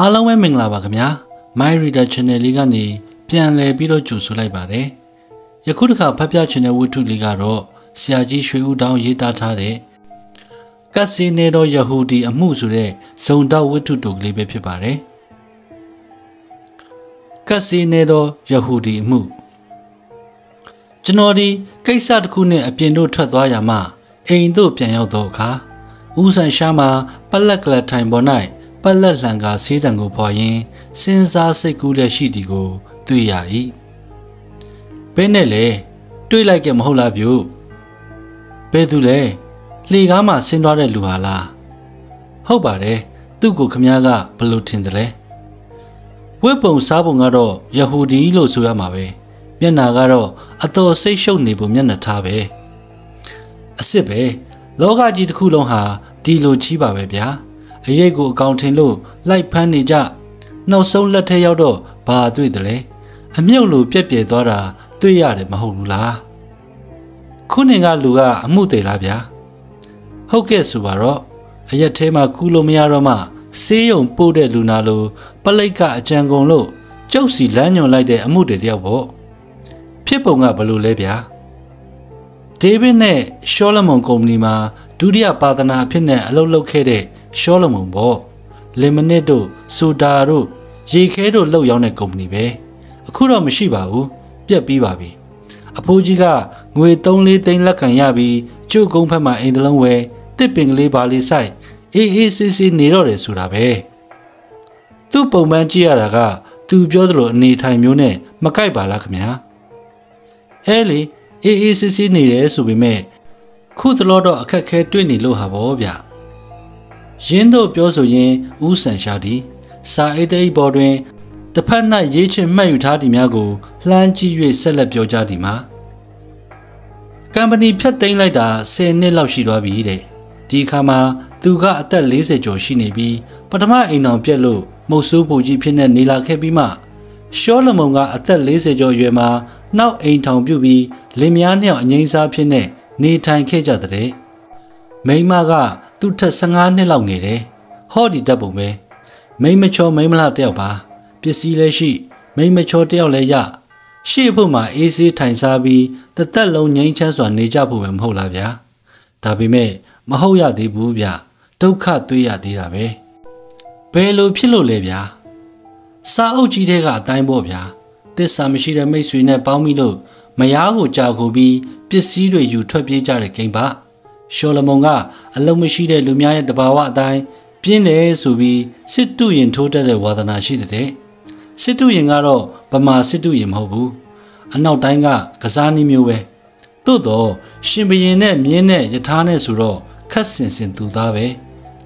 အားလုံးပဲမင်္ဂလာပါခင်ဗျာ My Reader Channel လေးကနေပြန်လည်ပြီးတော့ကြိုဆိုလိုက်ပါတယ်ယခုတစ်ခါဖတ်ပြချင်တဲ့ဝတ္ထုလေးကတော့ဆရာကြီးရွှေဦးတောင်းရေးသားထားတဲ့ကတ်စီနေတော်ယဟူဒီအမှုဆိုတဲ့ဇုံတော်ဝတ္ထုတူကလေးပဲဖြစ်ပါတယ်ကတ်စီနေတော်ယဟူဒီအမှုကျွန်တော်ဒီကိစ္စတစ်ခုနဲ့အပြင်တို့ထွက်သွားရမှအိမ်သို့ပြန်ရောက်တော့အခါဦးဆန်ရှားမှာပလက်ကလထိုင်ပေါ်၌ ပလက်လှန်ကဆေးတံကိုဖွာရင်းစဉ်းစားစိတ်ကူးလက်ရှိသည်ကို တွေ့ရ၏ဘဲနဲ့လေတွေးလိုက်ကြမဟုတ်လားပြုဘဲသူလဲလှေကားမှဆင်းသွားတဲ့လူဟာလားဟုတ်ပါတယ်သူ့ကိုခမည်းကဘလို့ထင်တယ်လဲဝိပုံစားပုံကတော့ယဟူဒီလို့ဆိုရမှာပဲမျက်နာကတော့အတော်စိတ်ရှုပ်နေပုံမျက်နှာထားပဲအစ်စ်ပဲလောကကြီးတစ်ခုလုံးဟာဒီလိုချီးပါပဲဗျာ အရေးကိုအကောင်ထင်လို့လိုက်ဖမ်းနေကြနောက်ဆုံးလက်ထက်ရောက်တော့ဘာတွေ့တယ်လဲအမြုပ်လိုပြက်ပြဲသွားတာတွေ့ရတယ်မဟုတ်ဘူးလားခုနေကလူကအမှုသေးလားဗျာဟုတ်ကဲ့ဆိုပါတော့အရက်ထဲမှာကူလို့မရတော့မှဆေးရုံပို့တဲ့လူနာလိုပလိတ်ကအကြံကုန်လို့ကျုပ်စီလမ်းညွန်လိုက်တဲ့အမှုတွေတယောက်ပေါ့ဖြစ်ပုံကဘလို့လဲဗျာဒေးဗစ်နဲ့ရှောလမွန်ကုမ္ပဏီမှာဒုတိယပါသနာအဖြစ်နဲ့အလုပ်လုပ်ခဲ့တဲ့ ရှောလမုန်ပေါ့လင်မနစ်တို့ဆိုဒါတို့ရေခဲတို့လှုပ်ရောင်းတဲ့ကုမ္ပဏီပဲအခုတော့မရှိပါဘူးပြက်ပြီးပါပြီအဖိုးကြီးကငွေ3-4သိန်းလက်ခံရပြီးကျုပ်ကုန်းဖက်မှာအိမ်တလုံးဝယ်တစ်ပင်ကလေးပါလေးဆိုင်အေးအေးဆေးဆေးနေတော့တယ်ဆိုတာပဲသူ့ပုံမှန်ကြည့်ရတာက သူပြောသလိုအနေထိုင်မျိုးနဲ့မကိုက်ပါလားခင်ဗျာအဲလေအေးအေးဆေးဆေးနေတယ်ဆိုပေမဲ့ခုတလောတော့အခက်ခဲတွေ့နေလို့ဟာဗောဗျ ရင်းတို့ပြောဆိုရင်ဦးဆန်ရှာသည်စာအိတ်သိက်ပေါ်တွင်တစ်ဖက်၌ရေးချင်မှတ်ယူထားသည်များကိုလှမ်းကြည့်၍ဆက်လက်ပြောကြားသည်မှာကမ်ပဏီဖြတ်သိမ်းလိုက်တာ10နှစ်လောက်ရှိသွားပြီတဲ့ဒီအခါမှာသူကအသက်40ကျော်ရှိနေပြီးပထမအိမ်တော်ပြက်လို့မုတ်ဆိုးပူကြီးဖြစ်နေနေလာခဲ့ပြီးမှရှောလမုန်ကအသက်40ကျော်အရွယ်မှာနောက်အိမ်ထောင်ပြုပြီးလင်မယားနှစ်ယောက်အငိမ့်စားဖြစ်နေနေထိုင်ခဲ့ကြတဲ့မိန်းမက သူ့ထက်15နှစ်လောက်ငယ်တယ်ဟောဒီတက်ပုံပဲမိန်းမချောမိန်းမလားတယောက်ပါပစ္စည်းလည်းရှိမိန်းမချောတယောက်လည်းရရှေ့ဖို့မှာအေးဆေးထိုင်စားပြီးတသက်လုံးငြိမ်းချမ်းစွာနေကြဖို့ပဲမဟုတ်လားဗျာဒါပေမဲ့မဟုတ်ရသေးဘူးဗျဒုက္ခတွေ့ရသေးတာပဲဘယ်လိုဖြစ်လို့လဲဗျာစာအုပ်ကြီးတဲ့ကအတိုင်းပေါ့ဗျာတစ္ဆာမရှိတဲ့မိတ်ဆွေနဲ့ပေါင်းမိလို့မယားကိုကြာခိုပြီးပစ္စည်းတွေယူထွက်ပြေးကြတဲ့ဂိမ်းပါ ရှောလမုန်ကအလုံးမရှိတဲ့လူများရဲ့တဘာဝအတိုင်းပြင်းတယ်ဆိုပြီးစစ်တုရင်ထိုးတက်တဲ့ဝါသနာရှိတဲ့စစ်တုရင်ကတော့ဗမာစစ်တုရင်မဟုတ်ဘူးအနောက်တိုင်းကကစားနည်းမျိုးပဲသို့တော့ရှင်ဘရင်နဲ့မြင်းနဲ့ယထာနဲ့ဆိုတော့ခက်စင်စင်သူသားပဲ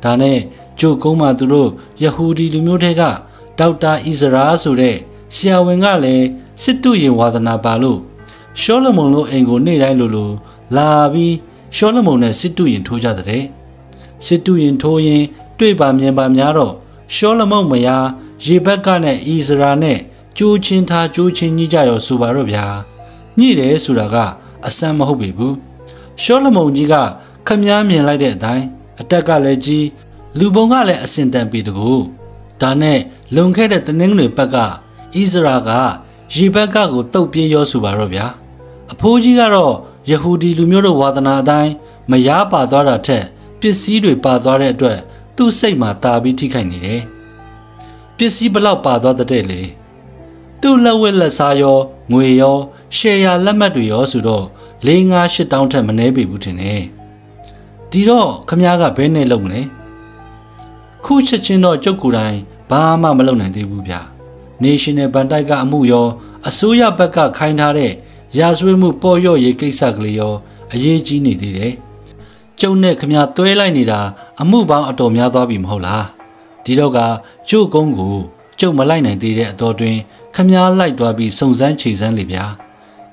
ဒါနဲ့ဂျိုကုန်းမှာသူတို့ယဟူဒီလူမျိုးတွေကဒေါက်တာဣဇရာဆိုတဲ့ဆရာဝန်ကလည်းစစ်တုရင်ဝါသနာပါလို့ရှောလမုန်လိုအိမ်ကိုနေ့တိုင်းလိုလိုလာပြီး ရှောလမုန်နဲ့စစ်တုရင်ထိုးကြတဲ့စစ်တုရင်ထိုးရင် တွေ့ပါမြင်ပါများတော့ရှောလမုန်မယားရေဘက်ကနဲ့ဣဇရာနဲ့ကျိုးချင်းထားကျိုးချင်းကြီးကြရောဆိုပါတော့ဗျာညှိတယ်ဆိုတာကအဆန်းမဟုတ်ပေဘူးရှောလမုန်ကြီးကခမားမြင်လိုက်တဲ့အတိုင်းအတက်ကလည်းကြီးလူပုံကလည်းအစင်တန်ပြီတကူဒါနဲ့လုံခဲ့တဲ့တနင်္ဂနွေဘက်ကဣဇရာကရေဘက်ကကိုတုတ်ပြေးရောဆိုပါတော့ဗျာအဖိုးကြီးကတော့ ယဟူဒီလူမျိုးတို့ဝါသနာအတိုင်းမရပါသွားတာထက်ပစ္စည်းတွေပါသွားတဲ့အတွက်သူ့စိတ်မှာတာပြီးထိခိုက်နေတယ်ပစ္စည်းဘလောက်ပါသွားတဲ့လေသူ့လက်ဝက်လက်စားရောငွေရောရှယ်ယာလက်မှတ်တွေရောဆိုတော့၄၅၈တောင်းထက်မနှဲပေဘူးထင်တယ်ဒီတော့ခမားကဘဲနဲ့လုပ်မလဲခုချက်ချင်းတော့ကျုပ်ကိုယ်တိုင်ဘာမှမလုပ်နိုင်သေးဘူးဗျ National ဘန်တိုက်ကအမှုရောအစိုးရဘက်ကခိုင်းထားတဲ့ ရာဇဝတ်မှုပေါ်ရော့ရေးကိစ္စကလေးရောအရေးကြီးနေသေးတယ်ကျုံနဲ့ခမတွဲလိုက်နေတာ အမှုပေါင်းအတော်များသွားပြီမဟုတ်လားဒီတော့ကကျုပ်ကုန်းကိုကျုပ်မလိုက်နိုင်သေးတဲ့အတော်တွင်ခမလိုက်သွားပြီးစုံစမ်းခြေစမ်းလေဗျာ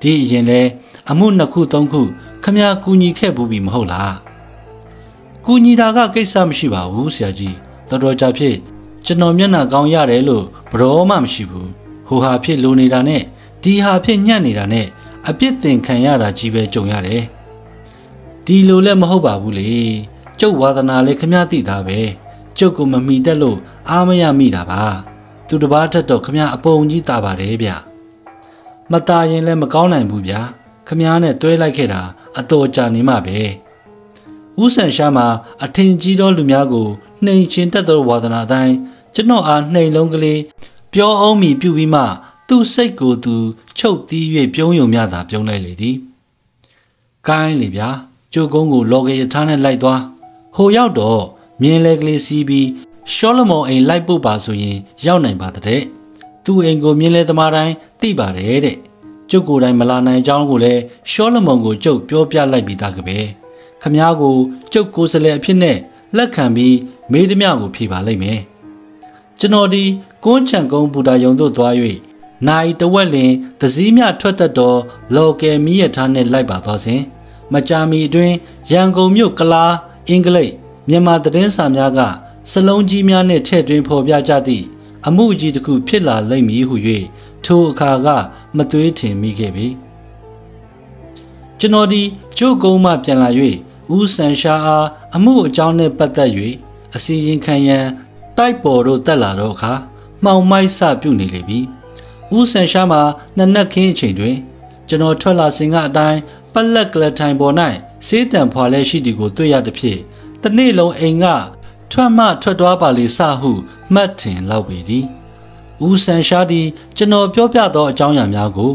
ဒီအရင်လဲအမှုနှစ်ခုသုံးခုခမကူညီခဲ့ဘူးပြီမဟုတ်လားကူညီတာကကိစ္စမရှိပါဘူးဆရာကြီးတော်တော်ကြာဖြစ်ကျွန်တော်မျက်နှာကောင်းရတယ်လို့ဘရောမှမရှိဘူးဟိုဟာဖြစ်လိုနေတာနဲ့ဒီဟာဖြစ်ညံ့နေတာနဲ့ အပြစ်တင်ခံရတာကြီးပဲကြုံရတယ်ဒီလိုလည်းမဟုတ်ပါဘူးလေကျုပ်ဝါသနာလည်းခမသိသားပဲကျုပ်ကမမိတတ်လို့အားမရမိတာပါသူတစ်ပါးထက်တော့ခမရအပုံကြီးတာပါတယ်ဗျမตาရင်လည်းမကောင်းနိုင်ဘူးဗျာခမရနဲ့တွဲလိုက်ခဲ့တာအတော်ကြာနေမှပဲဦးဆန်ရှားမှာအထင်ကြီးသောလူများကိုနှိမ်ချင်တတ်သောဝါဒနာတိုင်းကျွန်တော်အားနှိမ်လုံးကလေးပြောအောင်မီပြုပြီးမှသူ့စိတ်ကိုသူ ချုပ်တီး၍ပြုံးယုံမြတာပြုံးလိုက်လေသည်။ကိုင်းလေဗျာကျုပ်ကုန်းကိုလော်ကေရထားနဲ့လိုက်သွားဟိုရောက်တော့မြင်းလဲကလေးစီးပြီးရှောလမုန်အိမ်လိုက်ပို့ပါဆိုရင် ရောက်နိုင်ပါတဲ့။သူ့အိမ်ကိုမြင်းလဲသမားတိုင်းသိပါတယ်တဲ့။ကျုပ်ကိုယ်တိုင်မလာနိုင်ကြောင်းကိုလည်းရှောလမုန်ကိုကျုပ်ပြောပြလိုက်ပြီးသားကပဲ။ခမားကိုကျုပ်ကိုယ်စလဲအဖြစ်နဲ့လက်ခံပြီးမေးသမျှကိုဖြေပါလိမ့်မယ်။ကျွန်တော်ဒီကွန်းချံကုန်းဘူတာယုံတို့သွား၍ နိုင်တဝက်လင်သစည်းမြထွက်တတ်သောလော်ကယ်မီးရထားနှင့်လိုက်ပါသွားစဉ်မကြာမီအတွင်းရန်ကုန်မြို့ကလားအင်္ဂလိပ်မြန်မာသတင်းစာများကစလုံးကြီးများနှင့်ထည့်သွင်းဖော်ပြကြသည့်အမှုကြီးတစ်ခုဖြစ်လာလိမ့်မည်ဟု၍ထိုအခါကမသွေးထင်မိခဲ့ပြီကျွန်တော်ဒီကျုပ်ကုန်းမှပြန်လာ၍ဦးဆန်ရှာအားအမှုအကြောင်းနှင့်ပတ်သက်၍အစီရင်ခံရန်တိုက်ပေါ်တို့တက်လာတော့အခါမှောင်မိုက်စပြုနေလေပြီ ဦးဆန်ရှာမှာနနက်ခင်းအချိန်တွင် ကျွန်တော်ထွက်လာစဉ်ကအတိုင်းပလက်ကလထိုင်ပေါ်၌စေးတံဖွာလဲရှိသည်ကိုတွေ့ရသည်ဖြင့်တနေ့လုံးအိမ်ကထွက်မှထွက်သွားပါလေစဟုမှတ်ထင်လောက်ပေသည်ဦးဆန်ရှာသည်ကျွန်တော်ပြောပြသောအကြောင်းအရာများကို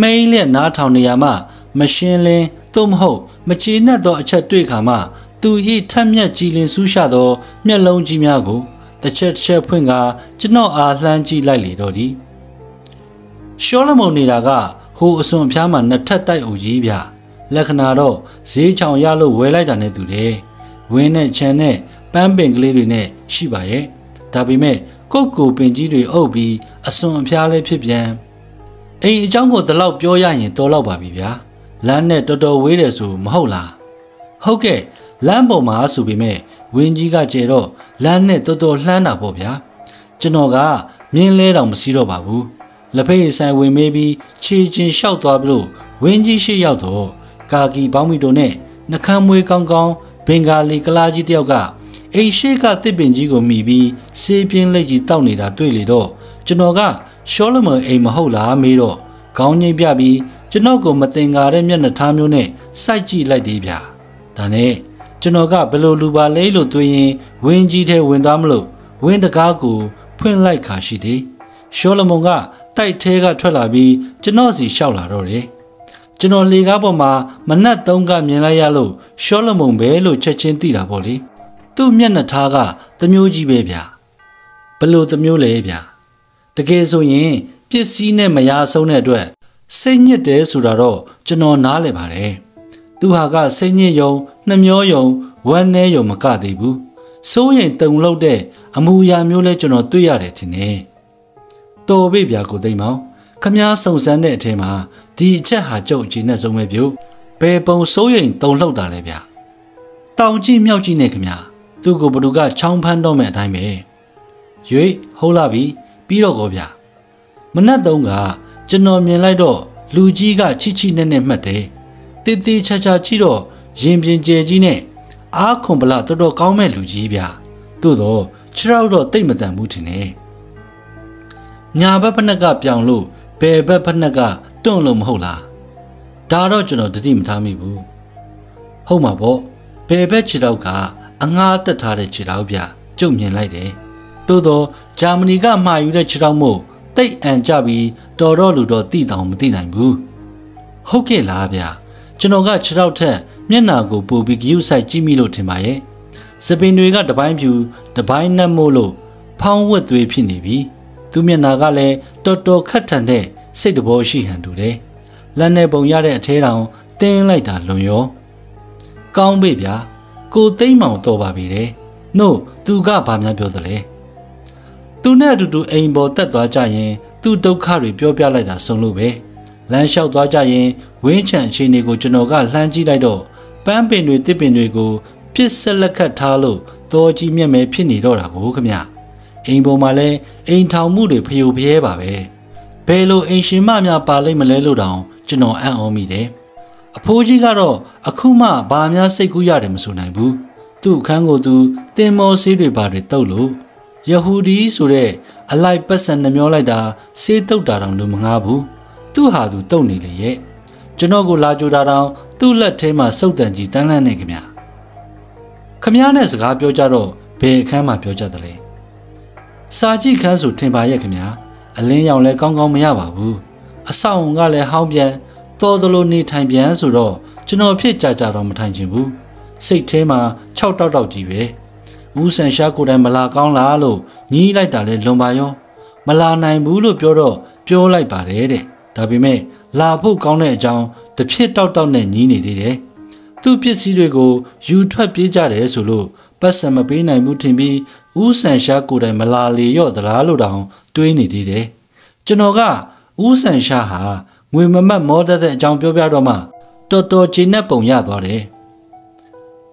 မှိန်းလျက်နားထောင်နေရမှ မရှင်းလင်းသို့မဟုတ်မချေနှက်သောအချက်တွေ့ခါမှသူ၏ထက်မြက်ကြည်လင်ဆူးရှသောမျက်လုံးကြီးများကိုတစ်ချက်တစ်ချက်ဖွင့်ကာကျွန်တော်အားလှမ်းကြည့်လိုက်လေတော့သည် ရှောလမုန်နေတာကဟိုအစွန်ဖျားမှာနှစ်ထပ်တိုက်အုပ်ကြီးဗျလက္ခဏာတော့ဈေးချောင်ရလို့ဝယ်လိုက်တာနဲ့တူတယ်ဝင်းနဲ့ခြံနဲ့ပန်းပင်ကလေးတွေနဲ့ရှိပါရဲ့ဒါပေမဲ့ကုတ်ကိုပင်ကြီးတွေအုပ်ပြီးအစွန်အဖျားလေးဖြစ်ပြန်အိမ်အကြောင်းကိုဒီလောက်ပြောရရင်တော်တော့ပါပြီဗျာလမ်းနဲ့တော်တော်ဝေးတယ်ဆိုမဟုတ်လားဟုတ်ကဲ့လမ်းပေါ်မှာဆိုပေမဲ့ဝင်းကြီးကကျဲတော့လမ်းနဲ့တော်တော်လှမ်းတာပေါ့ဗျာကျွန်တော်ကမြင်းလဲတောင်မစီးတော့ပါဘူး လက်ဖေးဆိုင်ဝင်မေးပြီးခြေချင်းလျှောက်သွားပြီးလို့ဝင်းကြီးရှိရောက်တော့ကာကီပေါင်းမီတို့နဲ့နှကမ်းမွေးကောင်းကောင်းဘင်္ဂါလီကလာကြီးတယောက်ကအိမ်ရှိကတစ်ပင်ကြီးကိုမိပြီးဆေးပြင်းလက်ကြီးတောက်နေတာတွေ့လေတော့ကျွန်တော်ကရှောလမန်အိမ်မဟုတ်လားမေးတော့ခေါင်းငိမ့်ပြပြီးကျွန်တော်ကိုမတင်ကားတဲ့မျက်နှာထားမျိုးနဲ့စိုက်ကြည့်လိုက်သေးဗျာဒါနဲ့ကျွန်တော်ကဘယ်လိုလူပါလဲလို့တွေးရင်ဝင်းကြီးထဲဝင်သွားမလို့ဝင်းတကားကိုဖွင့်လိုက်ခါရှိသေးရှောလမုန်က တိုက်ထဲကထွက်လာပြီးကျွန်တော်စီလျှောက်လာတော့တယ်ကျွန်တော်လေကားပေါ်မှာမနက်သုံးကမြင်လိုက်ရလို့ရှောလမုန်ပဲလို့ချက်ချင်းသိတာပေါ့လေသူ့မျက်နှာထားကသမျိုးကြီးပဲဗျာဘလို့သမျိုးလဲဗျာတကယ်ဆိုရင်ပစ္စည်းနဲ့မရဆုံးတဲ့အတွက်စိတ်ညစ်တယ်ဆိုတာတော့ကျွန်တော်နားလည်ပါတယ်သူဟာကစိတ်ညစ်ယုံနှမျောယုံဝမ်းနည်းယုံမကသေးဘူးစိုးရင်တုံလောက်တဲ့အမူအရာမျိုးလဲကျွန်တော်တွေ့ရတယ်ထင်တယ် တော်ပြီဗျာကိုသိမ်းမောင်ခမားစုံစမ်းတဲ့အထက်မှာဒီအချက်ဟာကြုတ်ကြီးနဲ့ဆုံးပဲပြုဘယ်ပုံစိုးရင်တုံလှုပ်တာလဲဗျာတောင်ကြီးမြောက်ကြီးနဲ့ခမားသူ့ကိုဘသူကချောင်းဖမ်းတော့မဲ့အတိုင်းပဲရွေဟုတ်လာပြီပြီးတော့ကောဗျာမနက်တုန်းကကျွန်တော်မြင်လိုက်တော့လူကြီးကချိချိနဲ့နဲ့မှတ်တယ်တည်တည်ချာချာကြည့်တော့ရင်ပြင်ကျဲကြီးနဲ့အားခွန်ပလတော်တော်ကောင်းမဲ့လူကြီးဗျာသို့တော့ခြေထောက်တော့တိတ်မတန်ဘူးထင်တယ် ညာဘက်ဖက်နှက်ကပြောင်လို့ဘယ်ဘက်ဖက်နှက်ကတွန့်လို့မဟုတ်လားဒါတော့ကျွန်တော်တတိမထားမိဘူးဟုတ်မှာပေါ့ဘယ်ဘက်ခြေထောက်ကအငှားတက်ထားတဲ့ခြေထောက်ဗျကျုပ်မြင်လိုက်တယ်သို့တော့ဂျာမနီကမှာယူတဲ့ခြေထောက်မို့တိတ်အန်ကြပြီးတော်တော့လူတော့တိတောင်မသိနိုင်ဘူးဟုတ်ကဲ့လားဗျကျွန်တော်ကခြေထောက်ထက်မျက်နာကိုပို့ပြီးဂရုစိုက်ကြည့်မိလို့ထင်ပါရဲ့စပင်တွေကတပိုင်းဖြူတပိုင်းနက်မို့လို့ဖောင်းဝက်သွေးဖြစ်နေပြီ သူမျက်နာကလည်းတော်တော်ခက်ထန်တဲ့စိတ်တဘောရှိဟန်တူတယ်လက်နဲ့ပုံရတဲ့အထဲတောင်တင်းလိုက်တာလွန်ရောကောင်းပြီဗျာကိုသိမ့်မောင်တော့ပါပြီတဲ့နို့သူကဘာများပြောသလဲသူနဲ့အတူတူအိမ်ပေါ်တက်သွားကြရင်သူ့ဒုက္ခတွေပြောပြလိုက်တာဆုံးလို့ပဲလမ်းလျှောက်သွားကြရင်ဝင်းချံအခြေအနေကိုကျွန်တော်ကလှမ်းကြည့်လိုက်တော့ပန်းပင်တွေတစ်ပင်တွေကိုပြစ်ဆက်လက်ခတ်ထားလို့တော်ကြီးမြက်မဲဖြစ်နေတော့တာကိုခမ အိမ်ပေါ်မှာလဲအိမ်ထောင်မှုတွေဖျို့ဖျဲပါပဲဘယ်လိုအိမ်ရှင်မများပါလိမ့်မလဲလို့တောင်ကျွန်တော်အံ့ဩမိတယ်အဖိုးကြီးကတော့အခုမှဘာများစိတ်ကူးရတယ်မဆိုနိုင်ဘူးသူ့အခန်းကိုသူတင်မောဆေးတွေပါတွေတုတ်လို့ယဟူဒီဆိုတဲ့အလိုက်ပတ်စံနှမျောလိုက်တာဆေးတုတ်တာတောင်လူမငားဘူးသူ့ဟာသူတုတ်နေလေရဲ့ကျွန်တော်ကိုလာကြိုတာတောင်သူ့လက်ထဲမှာစုတ်တန်ကြီးတန်းလန့်နေခင်ဗျာခမည်းနဲ့စကားပြောကြတော့ဘယ်အခန်းမှာပြောကြသလဲ စာကြည့်ခန်းဆိုထင်ပါရဲ့ခင်ဗျာအလင်းရောင်လည်းကောင်းကောင်းမရပါဘူးအဆောင်ကလည်းဟောင်းပြန်တော်သလိုနေထိုင်ပြန်ဆိုတော့ကျွန်တော်ဖြစ်ကြကြတော့မထိုင်ချင်ဘူးစိတ်ထဲမှာ၆တောက်တောက်ကြီးပဲဦးဆန်ရှားကိုယ်တိုင်မလာကောင်းလားလို့ညီးလိုက်တာလဲလွန်ပါရောမလာနိုင်ဘူးလို့ပြောတော့ပြောလိုက်ပါတယ်တဲ့ဒါပေမဲ့လာဖို့ကောင်းတဲ့အကြောင်းတစ်ဖြစ်တောက်တောက်နဲ့ညီးနေသေးတယ်သူ့ပစ္စည်းတွေကိုယူထွက်ပြေးကြတယ်ဆိုလို့ ပတ်စံမပေးနိုင်ဘူးထင်ပြီးဦးဆန်ရှားကိုယ်တိုင်မလာလေရော့သလားလို့တောင်တွေးနေသေးတယ်ကျွန်တော်ကဦးဆန်ရှားဟာငွေမမတ်မောတတ်တဲ့အကြောင်းပြောပြတော့မှတော်တော်ကျေနပ်ပုံရသွားတယ်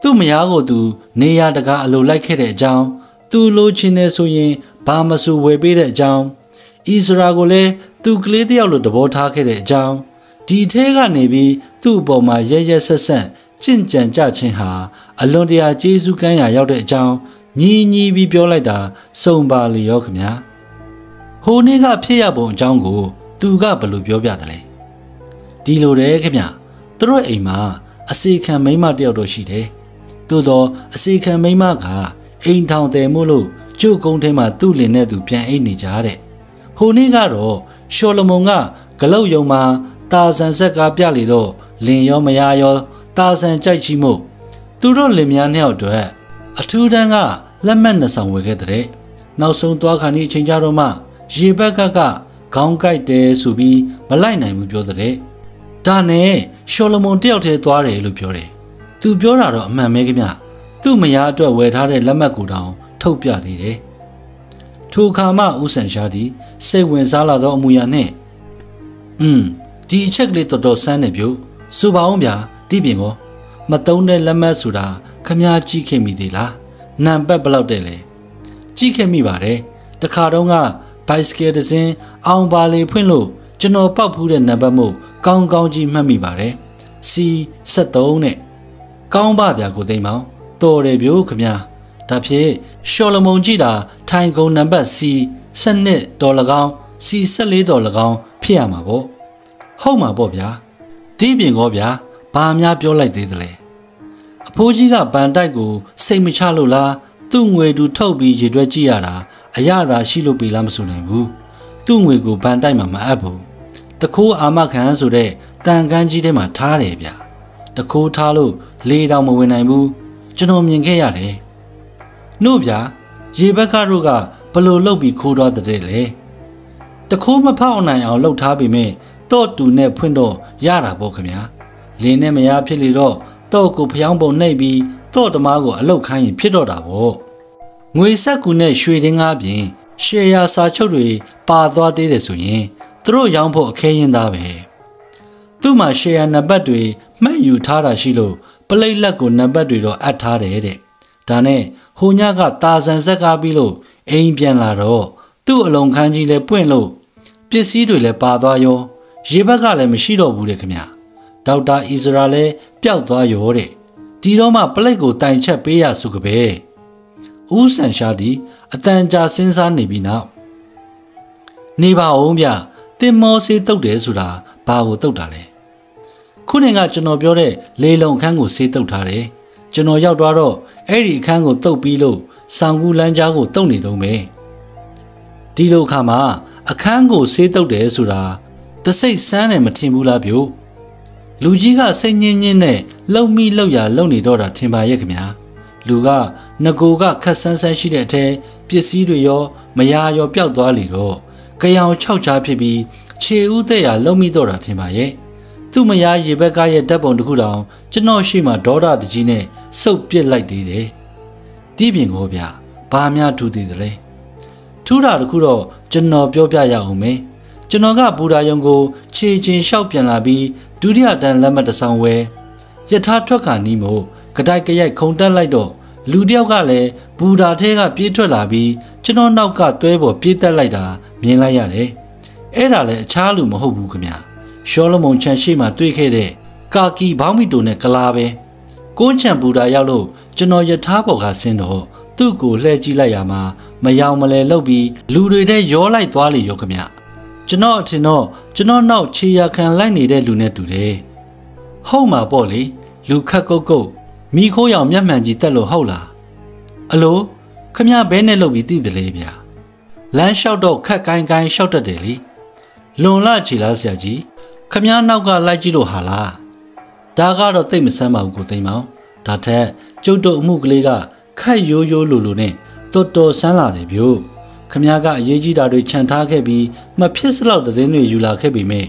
သူ့မယားကိုသူ နေရတကားအလိုလိုက်ခဲ့တဲ့အကြောင်းသူလိုချင်နေဆိုရင်ဘာမဆူဝယ်ပေးတဲ့အကြောင်းဣသရာကိုလည်းသူကလေးတယောက်လိုတဘောထားခဲ့တဲ့အကြောင်းဒီထဲကနေပြီးသူ့အပေါ်မှာရဲရဲဆက်ဆက် ကြင့်ကြံကြခြင်းဟာအလွန်တရာကျေးဇူးကမ်းရာရောက်တဲ့အကြောင်းညီညီပြီးပြောလိုက်တာစုံပါလေရောခင်ဗျာဟိုနေ့ကဖြစ်ရပုံအကြောင်းကို သူကဘယ်လိုပြောပြတယ်လဲဒီလိုတယ်ခင်ဗျသူတို့အိမ်မှာအစီခံမိမတယောက်တော့ရှိတယ်သို့တော့အစီခံမိမကအိမ်ထောင်တယ်မို့လို့ကျုပ်ကုန်းထဲမှာသူ့လင်နဲ့သူပြန်အိတ်နေကြတဲ့ဟိုနေ့ကတော့ရှောလမုန်ကဂလုတ်ယုံမှာတာဆန်ဆက်ကပြလေတော့လင်ရောမယားရော တာဆန်ကြိုက်ချီမို့သူတို့လင်များနှစ်ယောက်အတွက်အထူးတန်းကလက်မှတ်နှစ်ဆောင်ဝယ်ခဲ့တဲ့နောက်ဆုံးသွားခါနီးအချိန်ကြတော့မှရေဘက်ကကခေါင်းကိုက်တယ်ဆိုပြီးမလိုက်နိုင်ဘူးပြောတဲ့ဒါနဲ့ရှောလမုန်တယောက်တည်းသွားတယ်လို့ပြောတယ်သူပြောတာတော့အမှန်ပဲခင်ဗျသူ့မယားအတွက်ဝယ်ထားတဲ့လက်မှတ်ကိုတောင်ထုတ်ပြသေးတယ်ထိုအခါမှဦးဆန်ရှားသည်စိတ်ဝင်စားလာသောအမူအရာနှင့်อืมဒီအချက်ကလေးတော်တော်ဆန်းနေပြုဆိုပါအောင်ဗျာ တိပြင်ကိုမတုံးတဲ့လက်မှတ်ဆိုတာခမားကြည့်ခဲ့မိသေးလားနံပါတ်ဘယ်လောက်တဲ့လဲကြည့်ခဲ့မိပါတယ်တခါတော့ကဘိုက်စကယ်တစ်စင်းအောင်ပါလေဖွင့်လို့ကျွန်တော်ပောက်ဖူးတဲ့နံပါတ်မို့ကောင်းကောင်းကြီးမှတ်မိပါတယ် C 73နဲ့ကောင်းပါဗျာကိုသိမ်းမောင်တော်တယ်ဗျို့ခမညာဒါဖြင့်ရှော်လမုန်ကြည့်တာထိုင်ကုန်နံပါတ် C 12ဒေါ်၎င်း C 14ဒေါ်၎င်းဖြစ်ရမှာပေါ့ဟုတ်မှာပေါ့ဗျာဒီပြင်ကောဗျာ ဘာများပြောလိုက်သေးသလဲအဖိုးကြီးကဗန်တိုက်ကို စိတ်မချလို့လားသူ့ငွေတူထုတ်ပြီးရေတွက်ကြည့်ရတာအရသာရှိလို့ပြီလားမဆိုနိုင်ဘူးသူ့ငွေကိုဗန်တိုက်မှာမအပ်ဘူးတခိုးအာမခံဆိုတဲ့တန်ကန်းကြီးထဲမှာထားတယ်ဗျတခိုးထားလို့လေတောင်မဝင်နိုင်ဘူးကျွန်တော်မြင်ခဲ့ရတယ်နှုတ်ဗျာရေဘက်ကတို့ကဘလို့လှုပ်ပြီးခိုးတော့တဲ့လေတခိုးမဖောက်နိုင်အောင်လှုပ်ထားပေမဲ့တော့တူနဲ့ဖွင့်တော့ရတာပေါ့ခင်ဗျာ လင်းနဲ့မရဖြစ်လေတော့တော့ကိုဖျောင်းပုံနှိပ်ပြီးတော့တမားကိုအလုတ်ခိုင်းရင်ဖြစ်တော့တာပေါ့ငွေဆက်ကူနဲ့ရွှေတင်းကားပြင်ရှယ်ယာစာချုပ်တွေပါသွားသေးတယ်ဆိုရင်သူတို့ရောင်းဖို့အခဲရင်သားပဲသူ့မှာရှယ်ယာနံပါတ်တွေမှတ်ယူထားတာရှိလို့ပလိတ်လက်ကိုနံပါတ်တွေတော့အပ်ထားတယ်တဲ့ဒါနဲ့ဟိုညကတာဆန်ဆက်ကားပြီးလို့အိမ်ပြန်လာတော့သူ့အလုံးခန်းကြီးလည်းပွင့်လို့ပစ္စည်းတွေလည်းပါသွားရောရေဘက်ကလည်းမရှိတော့ဘူးတဲ့ခင်ဗျာ ဒေါက်တာအီဇရာလည်းပျောက်သွားရောတဲ့ဒီတော့မှပလိတ်ကိုတိုင်ချက်ပေးရစုကပဲဦးဆန်ရှားသည်အတန်ကြာစဉ်းစားနေပြီနောက်နေပါအောင်ဗျတင်မောဆေးတုတ်တယ်ဆိုတာဘာကိုတုတ်တာလဲခုနကကျွန်တော်ပြောတဲ့လေလုံအခန်းကိုဆေးတုတ်ထားတယ်ကျွန်တော်ရောက်သွားတော့အဲ့ဒီအခန်းကိုတုတ်ပြီးလို့ဆောင်ကူလမ်းကြားကိုတုတ်နေတော့မယ်ဒီလိုခါမှာအခန်းကိုဆေးတုတ်တယ်ဆိုတာတစိတ်ဆန်းတယ်မထင်ဘူးလားဗျို့ လူကြီးကစိတ်ညင်းညင်းနဲ့လှုပ်မိလှုပ်ရလှုပ်နေတော့တာထင်ပါရဲ့ခင်ဗျာလူကငကိုကခက်ဆန်းဆန်းရှိတဲ့အထဲပစ္စည်းတွေရောမယားရောပျောက်သွားလေတော့ကြောင်ခြောက်ချားဖြစ်ပြီးခြေဦးတဲ့ရလှုပ်မိတော့တာထင်ပါရဲ့သူ့မယားရေဘက်ကရဲ့ဓာတ်ပုံတစ်ခုတောင်ကျွန်တော်ရှိမှဒေါသတကြီးနဲ့စုပ်ပစ်လိုက်သေးတယ်တီးပြင်ကိုဗျဘာများထူသေးသလဲထူတာတခုတော့ကျွန်တော်ပြောပြရအောင်မယ်ကျွန်တော်ကဘူရာယုံကိုခြေချင်းလျှောက်ပြန်လာပြီး ဒုတိယတန်းလက်မှတ်တစ်ဆောင်ဝဲယထာထွက်ခါနီးမို့ကတိုက်ကြရိုက်ခုံတက်လိုက်တော့လူတယောက်ကလည်းဘူဒါထဲကပြေးထွက်လာပြီးကျွန်တော်နောက်ကတွဲပေါ်ပြေးတက်လိုက်တာမြင်လိုက်ရတယ်အဲ့ဒါလည်းအခြားလူမဟုတ်ဘူးခင်ဗျာရှောလမုန်ချန်ရှိမှတွေ့ခဲ့တဲ့ကာကီဘောင်းမီတိုနဲ့ကလာပဲကိုးချံဘူဒါရောက်လို့ကျွန်တော်ယထာဘော်ကဆင်းတော့သူ့ကိုလှည့်ကြည့်လိုက်ရမှာမယောင်မလဲလှုပ်ပြီးလူတွေထဲရောလိုက်သွားလေရောခမ ကျွန်တော်အထင်တော့ကျွန်တော်နောက်ခြေရခံလိုက်နေတဲ့လူနဲ့တူတယ်ဟုတ်မှာပေါ့လေလူခက်ကုတ်ကုတ်မိခိုးရောင်မျက်မှန်ကြီးတက်လို့ဟုတ်လားအလိုခမဘဲနဲ့လှုပ်ပြီးသိတယ်လေဗျာလမ်းလျှောက်တော့ခက်ကိုင်းကိုင်းလျှောက်တတ်တယ်လေလွန်လာချီလားဆရာကြီးခမနောက်ကလိုက်ကြည့်လို့ဟာလားဒါကတော့သိမဆမ်းပါဘူးကိုသိမ်းမောင်ဒါထက်ကျုပ်တို့အမှုကလေးကခက်ရိုးရိုးလိုလိုနဲ့တော်တော်ဆန်းလာတယ်ဗျို့ ခမကအရေးကြီးတာတွေခြံထားခဲ့ပြီးမဖြစ်စလောက်သတင်းတွေယူလာခဲ့ပေမဲ့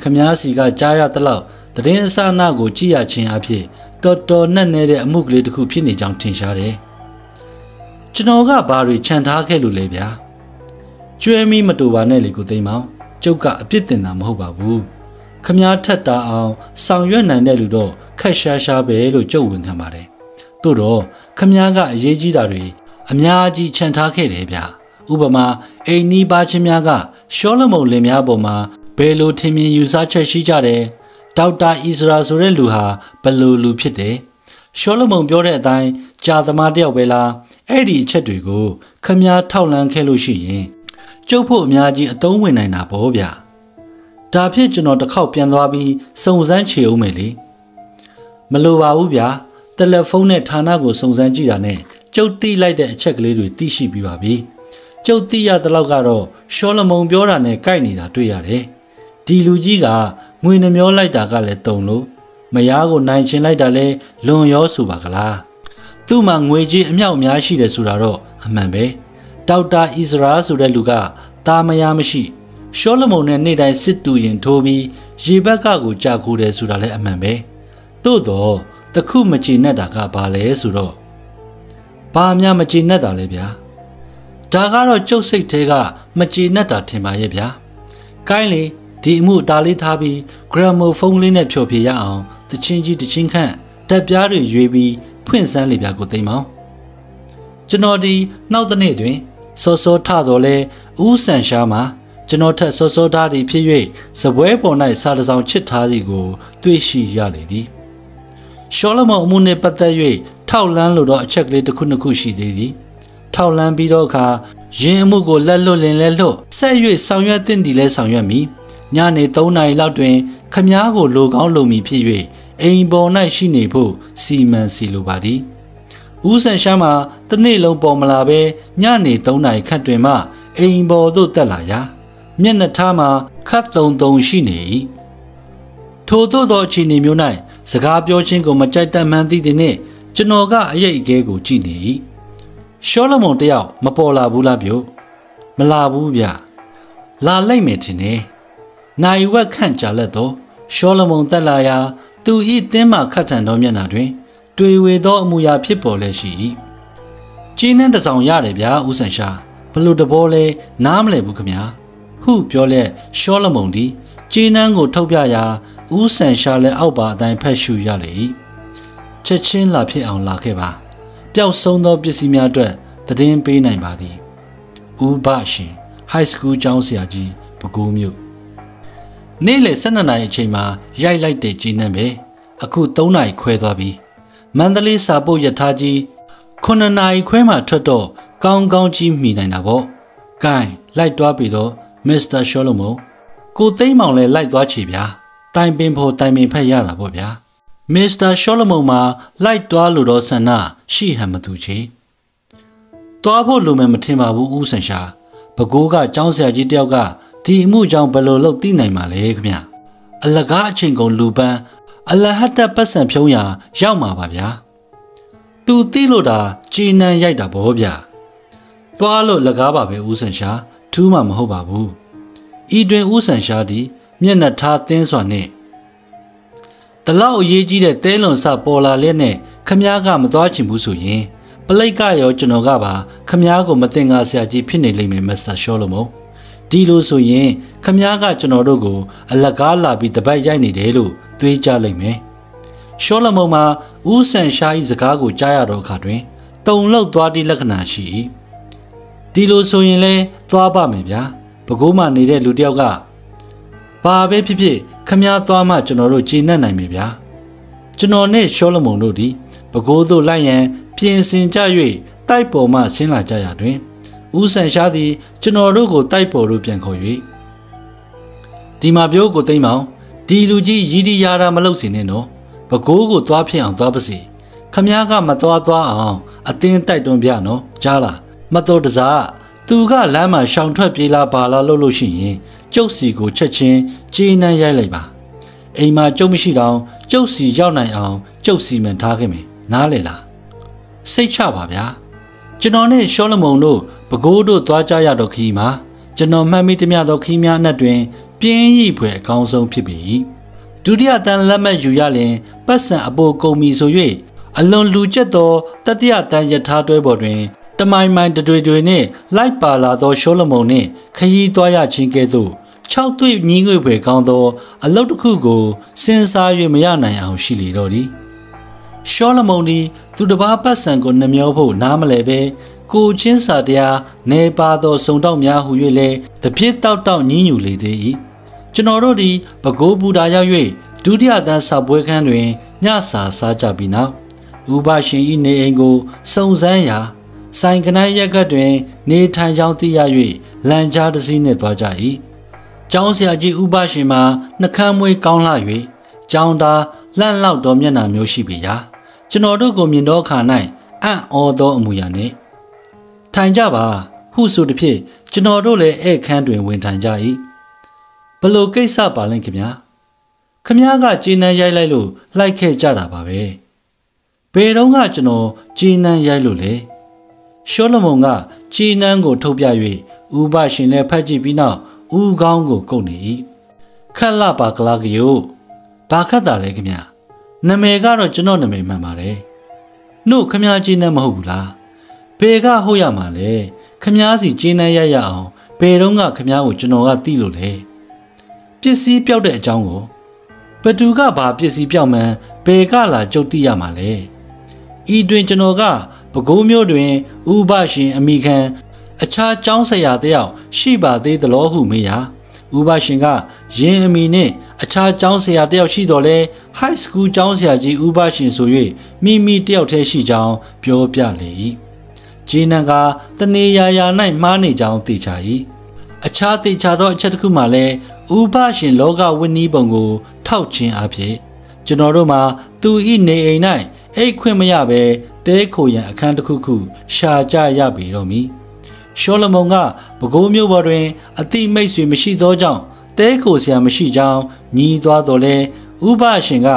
ခမစီကကြားရတဲ့လောက်သတင်းအစအနကိုကြည့်ရခြင်းအဖြစ်တော်တော်နဲ့နေတဲ့အမှုကလေးတစ်ခုဖြစ်နေကြောင်းထင်ရှားတယ်ကျွန်တော်ကဘာတွေခြံထားခဲ့လို့လဲဗျာကျွဲမီမတူပါနဲ့လေကိုသိမ်းမောင်ကျုပ်ကအပြစ်တင်တာမဟုတ်ပါဘူးခမားထက်တာအောင်ဆောင်ရွက်နိုင်တဲ့လူတော့ခက်ရှားရှားပဲလို့ကြုတ်ဝင်ခံပါတယ်သို့တော့ခမားကအရေးကြီးတာတွေအများကြီးခြံထားခဲ့တယ်ဗျ ဥပမာအိမ်နီးပါချင်းများကရှောလမုန်လင်များပေါ်မှာဘယ်လိုထင်မြင်ယူဆချက်ရှိကြတယ်ဒေါက်တာအီစရာဆိုတဲ့လူဟာဘယ်လိုလူဖြစ်တယ်ရှောလမုန်ပြောတဲ့အတိုင်းကြာသမားတယောက်ပဲလားအဲ့ဒီအချက်တွေကိုခမားထောက်လန်းခဲ့လို့ရှိရင်ကျုပ်ဖို့အများကြီးအသုံးဝင်နိုင်တာပေါ့ဗျာဒါဖြစ်ကျွန်တော်တစ်ခေါက်ပြန်သွားပြီးစုံစမ်းချေအောင်မယ်လေမလိုပါဘူးဗျာတယ်လီဖုန်းနဲ့ဌာနကိုစုံစမ်းကြည့်တာနဲ့ကျုပ်တိလိုက်တဲ့အချက်ကလေးတွေသိရှိပြီးပါပြီ ကျုပ်တိရတဲ့လောက်ကတော့ရှောလမုန်ပြောတာနဲ့ကိုက်နေတာတွေ့ရတယ်ဒီလူကြီးကငွေနှမျောလိုက်တာကလည်းတုံလို့မယားကိုနိုင်ချင်လိုက်တာလဲလွန်ရောဆိုပါကလားသူ့မှာငွေကြီးအမြောက်အများရှိတယ်ဆိုတာတော့အမှန်ပဲဒေါက်တာအစ္စရာဆိုတဲ့လူကတာမယားမရှိရှောလမုန်နဲ့နေ့တိုင်းစစ်တူရင်ထိုးပြီးရေဘက်ကကိုကြာခိုးတယ်ဆိုတာလည်းအမှန်ပဲသို့တော့တခုမချေနဲ့တာကဘာလဲဆိုတော့ဘာမှမချေနဲ့တာလဲဗျာ ဒါကတော့ကျုပ်စိတ်သေးကမချေနဲ့တာထင်ပါရဲ့ဗျာကိုင်းလေဒီအမှုတားလေးထားပြီးဂရမိုဖုန်းလေးနဲ့ဖြော်ဖြေရအောင်တချင်းကြီးတချင်းခန့်တက်ပြားတွေရွေးပြီးဖွင့်စမ်းလေဗျာကိုသိမ်းမောင်ကျွန်တော်ဒီနောက်တစ်နေ့တွင်စောစောထတော်လဲဦးဆန်ရှားမှာကျွန်တော်ထက်စောစောသားသည်ဖြစ်၍စပွဲပေါ်၌စာတစောင်ချစ်ထားသည်ကို တွေ့ရှိရလေသည်ရှောလမုန်အမှုနှင့်ပတ်သက်၍ထောက်လန်းလိုသောအချက်ကလေးတစ်ခုနှစ်ခုရှိသေးသည် ထောက်လန်းပြီးတော့အခါယင်းအမှုကိုလက်လွတ်လင်လဲလွတ်ဆက်၍ဆောင်ရွက်သင့်သည်လဲဆောင်ရွက်မည်ညနေ3နာရီလောက်တွင် ခမားကိုလိုကောင်းလိုမည်ဖြစ်၍အိမ်ပေါ်၌ရှိနေဖို့စီမံစီလိုပါသည်ဦးဆန်ရှားမှာတနေ့လုံးပေါ်မလာပဲညနေ3နာရီခန့်တွင်မှအိမ်ပေါ်သို့တက်လာရာမျက်နှာထားမှာခတ်တုံတုံရှိနေ၏ထို့သောသောအခြေအနေမျိုး၌စကားပြောခြင်းကိုမကြိုက်တတ်မှန်းသိတဲ့နှင့်ကျွန်တော်ကအရေးအကဲကိုကြည့်နေ၏ ရှောလမုန်တယောက်မပေါ်လာဘူးလားပြို့မလာဘူးဗျလာလိုက်မယ်ထင်တယ်နိုင်ဝက်ခန့်ကြာလက်သောရှောလမုန်တက်လာရာသူဤတင်းမှခတ်ထန်သောမျက်နှာတွင် တွေ့ဝေသောအမူအရာဖြစ်ပေါ်လဲရှိ၏ကျင်းနဲ့တစောင်ရတယ်ဗျာဦးဆန်ရှာဘလို့တဘောလဲနားမလဲဘူးခမညာဟုပြောလက်ရှောလမုန်ဒီကျင်းနှန်းကိုထုတ်ပြရာဦးဆန်ရှာလဲအောက်ပါအတိုင်းဖက်ရှူရလေ၏ချက်ချင်းလာဖြစ်အောင်လာခဲ့ပါ ပျောက်ဆုံးသောပစ္စည်းများအတွက်သတင်းပေးနိုင်ပါသည်ဦးဘရှင် high school ကျောင်းဆရာကြီးပဲခူးမြို့နေ့လယ်12နာရီအချိန်မှာရိုက်လိုက်တဲ့ကျင်းနှံပဲအခု3နာရီခွဲသွားပြီမန္တလေးစာပုတ်ရထားကြီး9နာရီခွဲမှထွက်တော့ကောင်းကောင်းကြီးမိနိုင်တာပေါ့။ကဲလိုက်သွားပြီတော့မစ္စတာရှောလမုန်ကိုသိမ်းမောင်လည်းလိုက်သွားချေဗျာ။တိုင်ပင်ဖို့တိုင်ပင်ဖက်ရတာပေါ့ဗျာ။ မစ္စတာရှောလမုန်မှာလိုက်သွားလို့တော့ဆန္ဒရှိဟန်မသူချေ။သွားဖို့လိုမယ်မထင်ပါဘူးဦးဆန်ရှာ။ဘကိုးကចောင်းဆရာကြီးတယောက်ကဒီအမှုကြောင့်ဘယ်လိုလုပ်သိနိုင်မှာလဲခင်ဗျအလကားအချိန်ကုန်လူပန်းအလဟတ်တပတ်စံဖြုံးရာရောက်မှာပါဗျာသူသိလို့တာဂျီနန်ရိုက်တာဗောဗျာသွားလို့လကားပါပဲဦးဆန်ရှာထူးမှမဟုတ်ပါဘူးဤတွင်ဦးဆန်ရှာသည်မျက်နှာထားသင်းစွာနဲ့ တလောက်အရေးကြီးတဲ့တဲလွန်စပေါ်လာလက်နဲ့ခမားကမသွားချင်ဘူးဆိုရင်ပလိတ်ကရောကျွန်တော်ကပါခမားကိုမတင်ကားဆရာကြီးဖြစ်နေလိမ့်မယ်မစ္စတာရှောလမုန်ဒီလိုဆိုရင်ခမားကကျွန်တော်တို့ကိုအလကားလာပြီးတပတ်ရိုက်နေတယ်လို့တွေးကြလိမ့်မယ်ရှောလမုံမှာဦးဆန်ရှား၏စကားကိုကြားရတော့အခါတွင်တုံလောက်သွားသည့်လက္ခဏာရှိ၏ဒီလိုဆိုရင်လဲသွားပါမယ်ဗျာဘကိုးမှနေတဲ့လူတယောက်ကဘာပဲဖြစ်ဖြစ် ခမားသွားမှကျွန်တော်တို့ကျေနပ်နိုင်မယ်ဗျာကျွန်တော်နဲ့ရှောလမုံတို့ဒီဘကိုးတို့လိုက်ရန်ပြင်ဆင်ကြ၍တိုက်ပေါ်မှဆင်းလာကြရတွင်ဦးဆန်ရှားသည်ကျွန်တော်တို့ကိုတိုက်ပေါ်သို့ပြန်ခေါ်၍ဒီမှာပြောကိုသိမ့်မောင်ဒီလူကြီးရည်ဒီယာရာမလုပ်စေနဲ့နော်ပကိုးကိုသွားဖြစ်အောင်သွားပါစေခမားကမသွားသွားအောင်အတင်းတိုက်တွန်းပြနော်ကြားလားမတော်တစားသူကလမ်းမှာရှောင်ထွက်ပြေးလာပါလာလို့လို့ရှိရင်ကျုပ်စီကိုချက်ချင်း ခြေနှမ်းရိုက်လိုက်ပါအိမ်မှာကျုပ်မရှိတော့ကျုပ်စီရောက်နိုင်အောင်ကျုပ်စီမံထားခဲ့မယ်နားလေလားစိတ်ချပါဗျာကျွန်တော်နဲ့ရှောလမုန်တို့ပကိုးတို့သွားကြရတော့ခီးမှာကျွန်တော်မှတ်မိသမျှတော့ခီးများအနက်တွင် ပြင်းရိဖွယ်အကောင်းဆုံးဖြစ်ပြီဒုတိယတန်းလက်မှတ်ယူရရင်ပတ်စံအပိုကုန်ပြီဆို၍အလွန်လူကျက်သောတတိယတန်းယထာတွဲပေါ်တွင်တမိုင်မိုင်တွေတွေနှင့်လိုက်ပါလာသောရှောလမုန်နှင့်ခရီးသွားရခြင်းကဲ့သို့ ၆သွေ့ညီးငွေဖွယ်ကောင်းသော အလုတ်တစ်ခုကိုစဉ်းစား၍မရနိုင်အောင်ရှိလေတော့သည်ရှောလမုန်သည်သူတစ်ပါးပတ်စံကိုနှမျောဖို့နားမလဲပဲကိုချင်းစာတရားနေပါသောစုံတော့များဟု၍လဲတပြစ်တောက်တောက်ညင်းညူလေသေး၏ကျွန်တော်တို့သည်ပကိုးပူတာရောက်၍ဒုတိယတန်းစာပွဲခန်းတွင်ညစာစားကြပြီးနောက်ဥပရှင်၏နေအိမ်ကိုစုံစမ်းရာဆိုင်ကနိုင်းရက်ကတွင် နေထိုင်ကြောင်းသိရ၍လမ်းကြားတစ်စီးနှင့်သွားကြ၏ ကျောင်းဆရာကြီးဥပရှင်မှာနှကမ်းမွေးကောင်းလှ၍ကျောင်းသားလန့်လောက်သောမျက်နှာမျိုးရှိပေရာကျွန်တော်တို့ကိုမြင်သောအခါ၌အံ့ဩသောအမူအရာနှင့်ထိုင်ကြပါဟုဆိုသည်ဖြင့်ကျွန်တော်တို့လည်းဧခန်းတွင်ဝင်ထိုင်ကြ၏ဘလို့ကိစ္စပါလဲခင်ဗျာခမည်းကဂျင်းနှန်းရိုက်လိုက်လို့လိုက်ခဲ့ကြတာပါပဲဘယ်တော့ကကျွန်တော်ဂျင်းနှန်းရိုက်လို့လဲရှောလမုန်ကဂျင်းနှန်းကိုထုတ်ပြ၍ဥပရှင်လည်းဖတ်ကြည့်ပြီးနောက် ဥကောင်းကိုကုတ်နေ၏ခက်လာပါကလာကယိုဘာခတ်တာလဲခင်ဗျာနာမည်ကတော့ကျွန်တော်နာမည်မှန်ပါတယ်နှုတ်ခမည်းဂျင်းနှန်းမဟုတ်ဘူးလားဘယ်ကဟုတ်ရမှာလဲခမားစီကျင်းနှဲရရအောင်ဘယ်တော့ကခမားကိုကျွန်တော်ကသိလို့လဲပစ္စည်းပြောက်တဲ့အကြောင်းကိုဘသူကဘာပစ္စည်းပြောက်မှန်းဘယ်ကလာကြုတ်တိရမှာလဲဤတွင်ကျွန်တော်ကပဲခူးမျိုးတွင်ဥပရှင်အမိခံ အခြားကျောင်းဆရာတယောက်ရှိပါသေးသလိုဟုမေးရာဥပရှင်ကယင်းအမိနှင့်အခြားကျောင်းဆရာတယောက်ရှိတော်လဲ high school ကျောင်းဆရာကြီးဥပရှင်ဆို၍မိမိတယောက်တည်းရှိကြောင်းပြောပြလေ၏ဂျင်းနံကတနေရာရာ၌မှားနေကြောင်းသိချ၏အခြားသိချသောအချက်တစ်ခုမှလည်းဥပရှင်လောကဝိနည်းပုံကို ထောက်ခြင်းအဖြစ်ကျွန်တော်တို့မှာသူဤနေအိမ်၌အိတ်ခွင့်မရဘဲတဲခိုရန်အခန်းတစ်ခုခုရှာကြရပြီတော့မီ ရှောလမုန်ကပကိုးမျိုးပေါ်တွင်အတိမိတ်ဆွေမရှိသောကြောင့်တဲခိုဆရာမရှိကြောင်းညီးသွားတော်လဲဥပရှင်က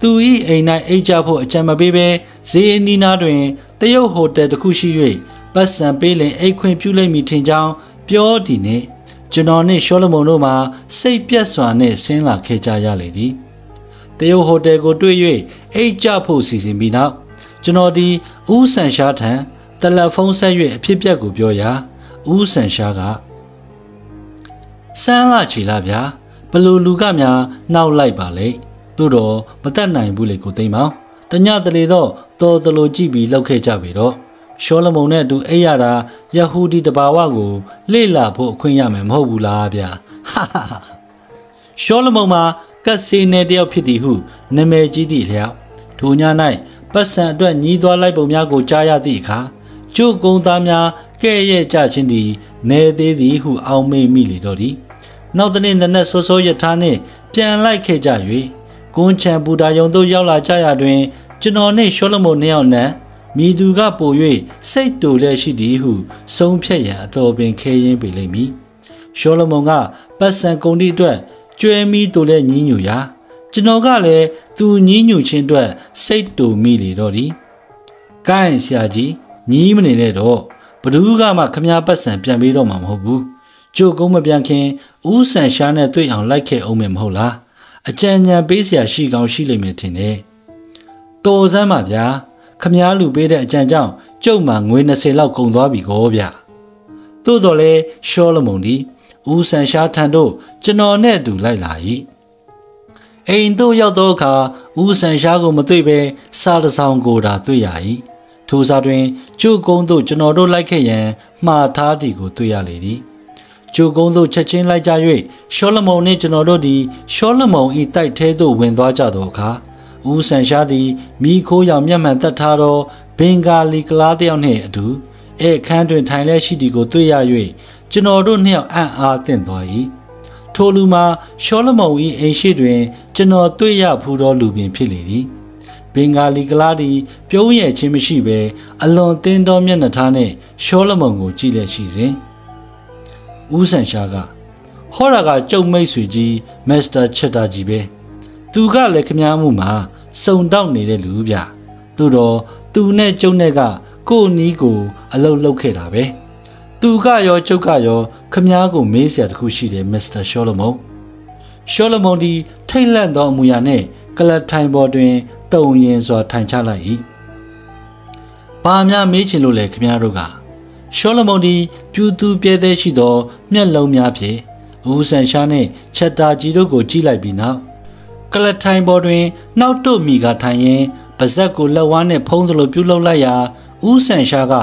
သူ၏အိမ်၌အိတ်ကြဖို့အကြံမပေးဘဲဈေးနီးနားတွင်တရုတ်ဟိုတယ်တစ်ခုရှိ၍ပတ်စံပေးလင်အိတ်ခွင့်ပြုလိုက်မိထင်ကြောင်းပြောသည်နှင့်ကျွန်တော်နှင့်ရှောလမုန်တို့မှာစိတ်ပြက်စွာနှင့်ဆင်းလာခဲ့ကြရလေသည်တရုတ်ဟိုတယ်ကိုတွေ့၍အိတ်ကြဖို့စီစဉ်ပြီးနောက်ကျွန်တော်ဒီဦးဆန်ရှားထံ တယ်လီဖုန်းဆက်၍အဖြစ်ပြက်ကိုပြောရာဦးဆန်ရှားကဆန်းလာချီလာဗျာဘလို့လူကများနောက်လိုက်ပါလေတို့တော့မတတ်နိုင်ဘူးလေကိုသိမ်းမောင်တညတလေတော့တော်တလို့ကြည့်ပြီးလောက်ခဲ့ကြပြီတော့ရှောလမုန်နဲ့အတူအိပ်ရတာယဟူဒီတဘာဝကိုလေ့လာဖို့အခွင့်ရမယ်မဟုတ်ဘူးလားဗျာဟာဟာရှောလမုန်မှာကတ်စေနယ်တယောက်ဖြစ်သည်ဟုနာမည်ကြီးသည့်လျောက်ထိုည၌ပတ်စံအတွက်ညီးသွားလိုက်ပုံများကိုကြားရသည့်အခါ ကျုပ်ကုန်းသားများကဲ့ရဲ့ကြခြင်းသည်နေသေးသည်ဟုအောင်းမေ့မိလေတော့သည်နောက်တနေ့နက်စောစောရထားနှင့်ပြန်လိုက်ခဲ့ကြ၍ကွန်ချံဘူတာယုံသို့ရောက်လာကြရတွင် ကျွန်တော်နှင့်ရှောလမုန်နှစ်ယောက်နဲ့မိသူကပို၍စိတ်တူလက်ရှိသည်ဟုဆုံးဖြတ်ရန်အတော်ပင်ခဲရင်းပေလိမ့်မည်ရှောလမုန်ကပတ်စံကုန်ဒီအတွက်ကျွဲမီတူလက်ညင်းညူရာကျွန်တော်ကလည်းသူညင်းညူခြင်းအတွက်စိတ်တူမိလေတော့သည်ကိုင်းဆရာကြီး ညည်းမနေနဲ့တော့ဘဒူးကမှခမရပတ်စံပြန်ပေးတော့မှာမဟုတ်ဘူးကြိုကုန်းမပြန်ခင်ဦးဆန်ရှားနဲ့တွေ့အောင်လိုက်ခဲ့အောင်မယ်မဟုတ်လားအကြံဉာဏ်ပေးစရာရှိကောင်းရှိလိမ့်မယ်ထင်တယ်တော်စမ်းပါဗျာခမည်းလူပေးတဲ့အကြံကြောင့်ကျုပ်မှာငွေ20လောက်ကုန်သွားပြီကောဗျာသို့တော်လဲရှောလမုန်ဒီဦးဆန်ရှားထံတို့ကျွန်တော်နဲ့အတူလိုက်လာ၏အိမ်တို့ရောက်သောအခါဦးဆန်ရှားကိုမတွေ့ဘဲစားတစောင်းကိုသာတွေ့ရ၏ ထိုစားတွင်ကျုပ်ကုန်းတို့ကျွန်တော်တို့လိုက်ခဲ့ရန်မှားထားသည်ကိုတွေ့ရလေသည်ကျိုကုန်းသို့ချက်ချင်းလိုက်ကြ၍ရှောလမုန်နှင့်ကျွန်တော်တို့သည်ရှောလမုန်၏တိုက်ထဲသို့ဝင်သွားကြသောအခါဦးဆန်ရှားသည်မိခိုးရောင်မျက်မှန်သက်ထားသောဘင်္ဂါလီကလားတယောက်နှင့်အတူအဲအခန်းတွင်ထိုင်လဲရှိသည်ကိုတွေ့ရ၍ကျွန်တော်တို့နှစ်ယောက်အံ့အားသင့်သွား၏ထိုလူမှာရှောလမုန်၏အိမ်ရှိတွင် ကျွန်တော်တွေ့ရဖူးသောလူပင်ဖြစ်လေသည် ဘင်္ဂါလီကလားသည်ပြုံးရခြင်းမရှိဘဲအလွန်တင်းသောမျက်နှာထားနှင့်ရှောလမုန်ကိုကြည့်လက်ရှိစဉ်ဦးဆန်ရှားကဟောရာကကြုံမိတ်ဆွေကြီးမစ္စတာချက်တာကြီးပဲသူကလည်းခမားမှုမှာစုံတောက်နေတဲ့လူဗျသူတော့သူနဲ့ကျုံနဲ့ကကိုနီးကို အလုတ်လုတ်ခဲ့တာပဲသူကရောကျုပ်ကရောခမားကိုမေးစရာတခုရှိတယ်မစ္စတာရှောလမုန်ရှောလမုန်ဒီထိတ်လန့်သောအမူအရာနဲ့ ကလတ်ထိုင်ပေါ်တွင်တုံရင်စွာထိုင်ချလိုက်၏ဘာများမေးချင်လို့လဲခမားတို့ကရှောလမုန်ဒီပြူသူပြဲသေးရှိသော မျက်လုံးများဖြင့်ဦးဆန်ရှားနှင့်ချက်တာကြီးတို့ကိုကြည့်လိုက်ပြီးနောက်ကလထိုင်ပေါ်တွင် နောက်တို့မိကထိုင်ရင်ပါဇက်ကိုလက်ဝါးနဲ့ဖုံးသလိုပြုတ်လောက်လိုက်ရာဦးဆန်ရှားက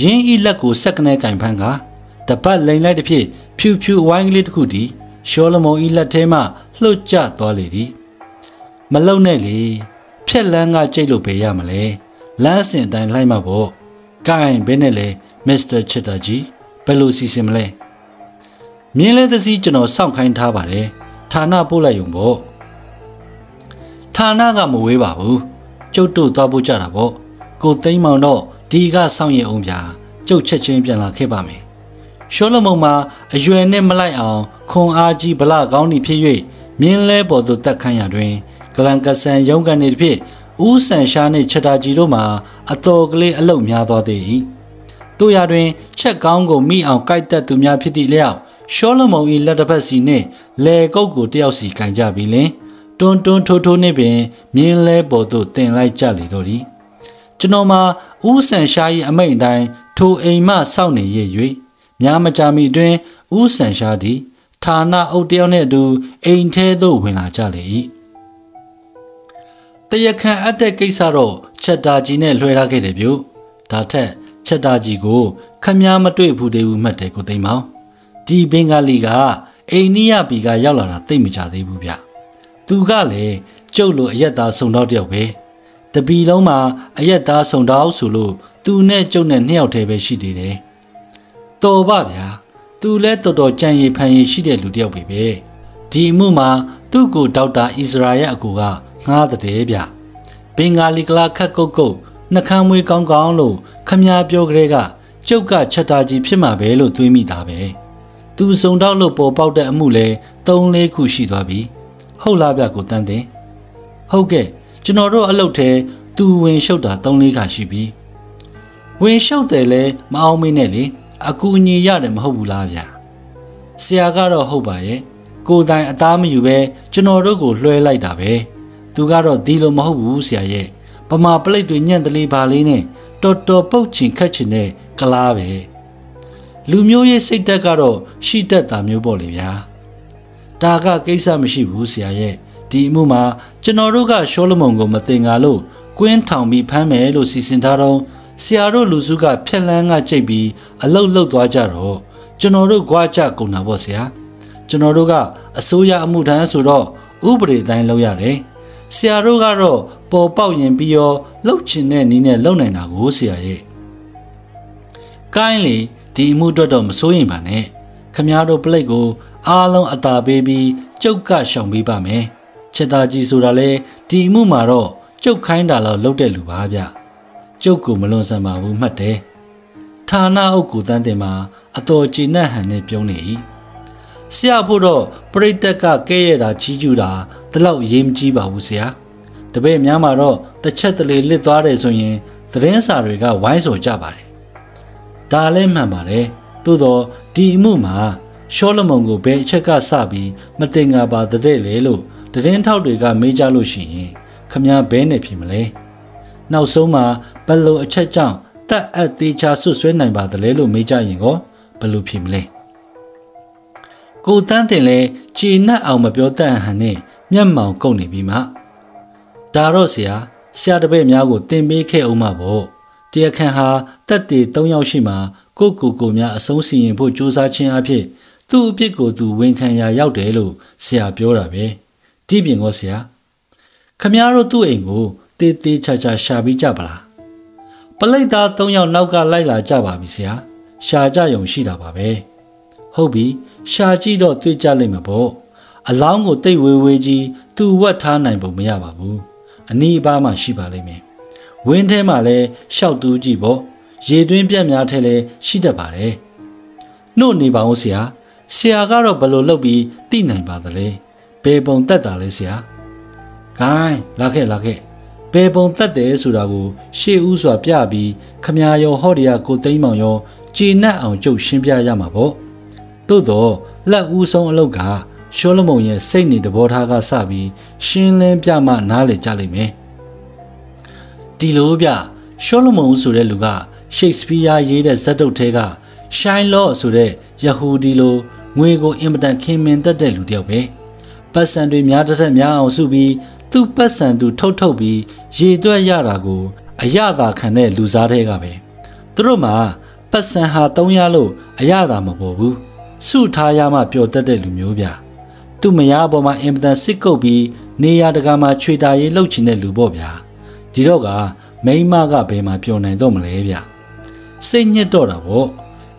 ရင်းဤလက်ကိုစက်ကနေကင်ဖန်းကတပတ်လိန်လိုက်တစ်ဖြစ်ဖြူဖြူဝိုင်းကလေးတစ်ခုတည်းရှောလမုန်ဤလက်ထဲမှလှုပ်ကျသွားလေသည် မလုံနဲ့လေဖြက်လန်းကကြိတ်လို့ပဲရမလဲလမ်းစင်အတိုင်းလိုက်မှာပေါ့ကင်ဘယ်နဲ့လဲမစ္စတာချစ်တာကြီးဘယ်လိုစီစဉ်မလဲမြင်းလဲသစီကျွန်တော်စောင့်ခိုင်းထားပါတယ်ဌာနပို့လိုက်ုံပေါ့ဌာနကမဝေးပါဘူးကျုပ်တို့သွားဖို့ကြတာပေါ့ကိုသိမ်းမောင်တော့ဒီကစောင့်ရင်အောင်ဗျာကျုပ်ချက်ချင်းပြန်လာခဲ့ပါမယ်ရှောလမုန်မှာအရွယ်နဲ့မလိုက်အောင်ခွန်အားကြီးဗလကောင်းသည်ဖြစ်၍မြင်းလဲပေါ်သို့တက်ခန့်ရတွင် ဂလန်ကဆန်ရုံးကန်နေသည်ဖြင့်ဦးဆန်ရှားနှင့်ချက်တာကြီးတို့မှာအတော်ကလေးအလုတ်များသွားသည်၏တို့ရတွင် ချက်ကောင်းကိုမိအောင်ကြိုက်တတ်သူများဖြစ်သည့်လျောက်ရှောလမုန်၏လက်တစ်ဖက်စီနှင့်လေကုတ်ကိုတယောက်စီကင်ကြပြီးလင်တွန်းတွန်းထိုးထိုးနှင့်ပင်မြင်းလဲပေါ်သို့တင်လိုက်ကြလေတော့သည်ကျွန်တော်မှာဦးဆန်ရှား၏အမိန့်အတိုင်းထိုအိမ်မှစောင့်နေရ၍များမကြာမီအတွင်းဦးဆန်ရှားသည်ဌာနအုပ်တယောက်နှင့်အတူအိမ်ထဲသို့ဝင်လာကြလေ၏ တရခန်အပ်တဲ့ကိစ္စတော့ချက်တာကြီးနဲ့လွှဲထားခဲ့တယ်ပြုဒါထက်ချက်တာကြီးကိုခမားမတွေ့ဘူးသေးဘူးမှတ်တယ်ကိုသိမ်းမောင်ဒီဘင်္ဂလီကအိန္ဒိယပြည်ကရောက်လာတာသိမကြသေးဘူးဗျသူကလည်းကျုပ်လိုအယက်သားစုံတော့တယောက်ပဲတပီလုံးမှာအယက်သားစုံတော့ဆိုလို့သူနဲ့ကျုပ်နဲ့နှစ်ယောက်တည်းပဲရှိသေးတယ်တော်ပါဗျာသူလဲတော်တော်ကြံရည်ဖန်ရည်ရှိတဲ့လူတယောက်ပဲပဲဒီအမှုမှာသူ့ကိုဒေါက်တာအစ္စရာရဲ့အကူက ငှားတဲ့ဗျဘင်္ဂလီကလာခတ်ကုတ်ကုတ်နှကမ်းမွေးကောင်းကောင်းလို့ခမ ्या ပြောကြတဲ့ကကျုပ်ကချက်တာကြီးဖြစ်မှာပဲလို့တွေးမိတာပဲသူစုံတော့လို့ပေါ်ပေါက်တဲ့အမှုလဲ၃၄ခုရှိသွားပြီဟုတ်လားဗျကိုတန်းတင်ဟုတ်ကဲ့ကျွန်တော်တို့အလုပ်ထဲသူဝင်ရှုပ်တာ၃၄ခါရှိပြီဝင်ရှုပ်တယ်လဲမအောင်မင်းနဲ့လေအကူအညီရတယ်မဟုတ်ဘူးလားဗျဆရာကတော့ဟုတ်ပါရဲ့ကိုတိုင်အသားမယူပဲကျွန်တော်တို့ကိုလွှဲလိုက်တာပဲ သူကတော့ဒီလိုမဟုတ်ဘူးဆရာရဲ့ပမာပလိတ်တွေညံ့တလေးပါလေးနဲ့တော်တော်ပုတ်ချင်ခတ်ချင်တဲ့ကလားပဲလူမျိုးရေးစိတ်သက်ကတော့ရှိတတ်တာမျိုးပေါ့လေဗျာဒါကကိစ္စမရှိဘူးဆရာရဲ့ဒီအမှုမှာကျွန်တော်တို့ကရှောလမုန်ကိုမတင်ငါလို့ကွင်းထောင်ပြီးဖမ်းမယ်လို့စီစဉ်ထားတော့ဆရာတို့လူစုကဖြက်လန်းကကြိတ်ပြီးအလုတ်လုတ်သွားကြတော့ကျွန်တော်တို့ကြွားကြကုန်တာပေါ့ဆရာကျွန်တော်တို့ကအစိုးရအမှုထမ်းဆိုတော့ဥပဒေတိုင်းလုပ်ရတယ် ဆရာတို့ကတော့ပေါ်ပေါက်ရင်ပြီးရောလှုပ်ချင်တဲ့နည်းနဲ့လှုပ်နိုင်တာကိုဆရာရဲ့ကိုင်းလေဒီအမှုအတွက်တော့မစိုးရင်ပါနဲ့ခမားတို့ပလိတ်ကိုအားလုံးအသာပေးပြီးကျုပ်ကရှောင်ပေးပါမယ်ချက်သားကြီးဆိုတာလဲဒီအမှုမှာတော့ကျုပ်ခိုင်းတာတော့လှုပ်တဲ့လူပါဗျကျုပ်ကိုမလွန်ဆန်ပါဘူးမှတ်တယ်ဌာနအုပ်ကိုတန်းတင်မှာအတော်ကျေနပ်ဟန်နဲ့ပြုံးနေ၏ ဆရာဖို့တော့ပရိသတ်ကကဲရတာကြီးကျူတာဒီလောက်ရေးမကြီးပါဘူးဆရာတပည့်များမှာတော့တစ်ချက်တလေလစ်သွားတယ်ဆိုရင်သတင်းစာတွေကဝိုင်းဆိုကြပါတယ်ဒါလည်းမှန်ပါတယ်သို့တော့ဒီအမှုမှာရှောလမုန်ကိုဘယ်အချက်ကစပြီးမတင်ငါပါတဲ့လေလို့သတင်းထောက်တွေကမေးကြလို့ရှိရင်ခမည်းဘဲနဲ့ဖြစ်မလဲနောက်ဆုံးမှာဘယ်လိုအချက်ကြောင့်တက်အပ်သေးချာဆွဆွဲနိုင်ပါသလဲလို့မေးကြရင်ကောဘယ်လိုဖြစ်မလဲ ကိုတန်းတင်လဲခြေနှက်အောင်မပြောတတ်ဟန်နဲ့မျက်မှောင်ကုတ်နေပြီမှဒါတော့ဆရာဆရာတပည့်များကိုတင်ပေးခဲ့အောင်မှာပေါ့တရားခံဟာတက်တေ၃ယောက်ရှိမှကိုကိုကိုများအဆုံးစီရင်ဖို့ကြိုးစားခြင်းအဖြစ်သူ့အပြစ်ကိုသူဝန်ခံရာရောက်တယ်လို့ဆရာပြောတာပဲဒီပြင်ကောဆရာခမည်းတော်သူ့အိမ်ကိုတေးသေးချာချာရှာပြီးကြပါလားပလိတ်သား၃ယောက်နောက်ကလိုက်လာကြပါပြီဆရာရှာကြယုံရှိတာပါပဲဟုတ်ပြီ ရှာကြည့်တော့တွေ့ကြလိမ့်မှာပေါ့အလောင်းကိုတိတ်ဝေးဝေးကြီးသူ့ဝတ်ထားနိုင်ပုံမရပါဘူးအနီးအပါးမှရှိပါလိမ့်မယ်ဝင်းထဲမှာလည်းရှောက်တူးကြည့်ပေါ့ရေတွင်းပြက်များထဲလည်းရှိတတ်ပါတယ်နှုတ်နေပါဦးဆရာဆရာကတော့ဘယ်လိုလုပ်ပြီးသိနိုင်ပါသလဲဘယ်ပုံတက်တာလဲဆရာဂိုင်းလာခဲ့လာခဲ့ဘယ်ပုံတက်တယ်ဆိုတာကိုရှေ့ဦးစွာပြပြီးခမညာရောဟော့ဒီယာကိုသိမ်းမောင်ရောကြည်နက်အောင်ကြုတ်ရှင်းပြရမှာပေါ့ သို့တော့လက်ဦးဆုံးအလုပ်ကရှောလမုန်ရဲ့စိတ်နေတဘောထားကစပြီးရှင်းလင်းပြမှနားလေကြလိမ့်မယ်ဒီလိုပြရှောလမုန်ဆိုတဲ့လူကရှိတ်စပီးယားရေးတဲ့ဇက်တုတ်ထဲကရှိုင်းလော့ဆိုတဲ့ယဟူဒီလိုငွေကိုအင်မတန်ခင်မင်တတ်တဲ့လူတယောက်ပဲပတ်စံတွေများတစ်ထက်များအောင်စုပြီးသူ့ပတ်စံသူထုတ်ထုတ်ပြီးရေတွက်ရတာကိုအရသာခံတဲ့လူစားတွေကပဲသူတို့မှာပတ်စံဟာတုံးရလို့အရသာမပေါ်ဘူး စုထားရမှပျော်တတ်တဲ့လူမျိုးဗျသူ့မယားပေါ်မှာအင်မတန်စစ်ကုပ်ပြီးနေရတကာမှာခြွေတာရေးလှုပ်ချင်တဲ့လူပေါ့ဗျာဒီတော့ကမိန်းမကဘယ်မှာပျော်နိုင်တော့မလဲဗျစိတ်ညစ်တော့တာပေါ့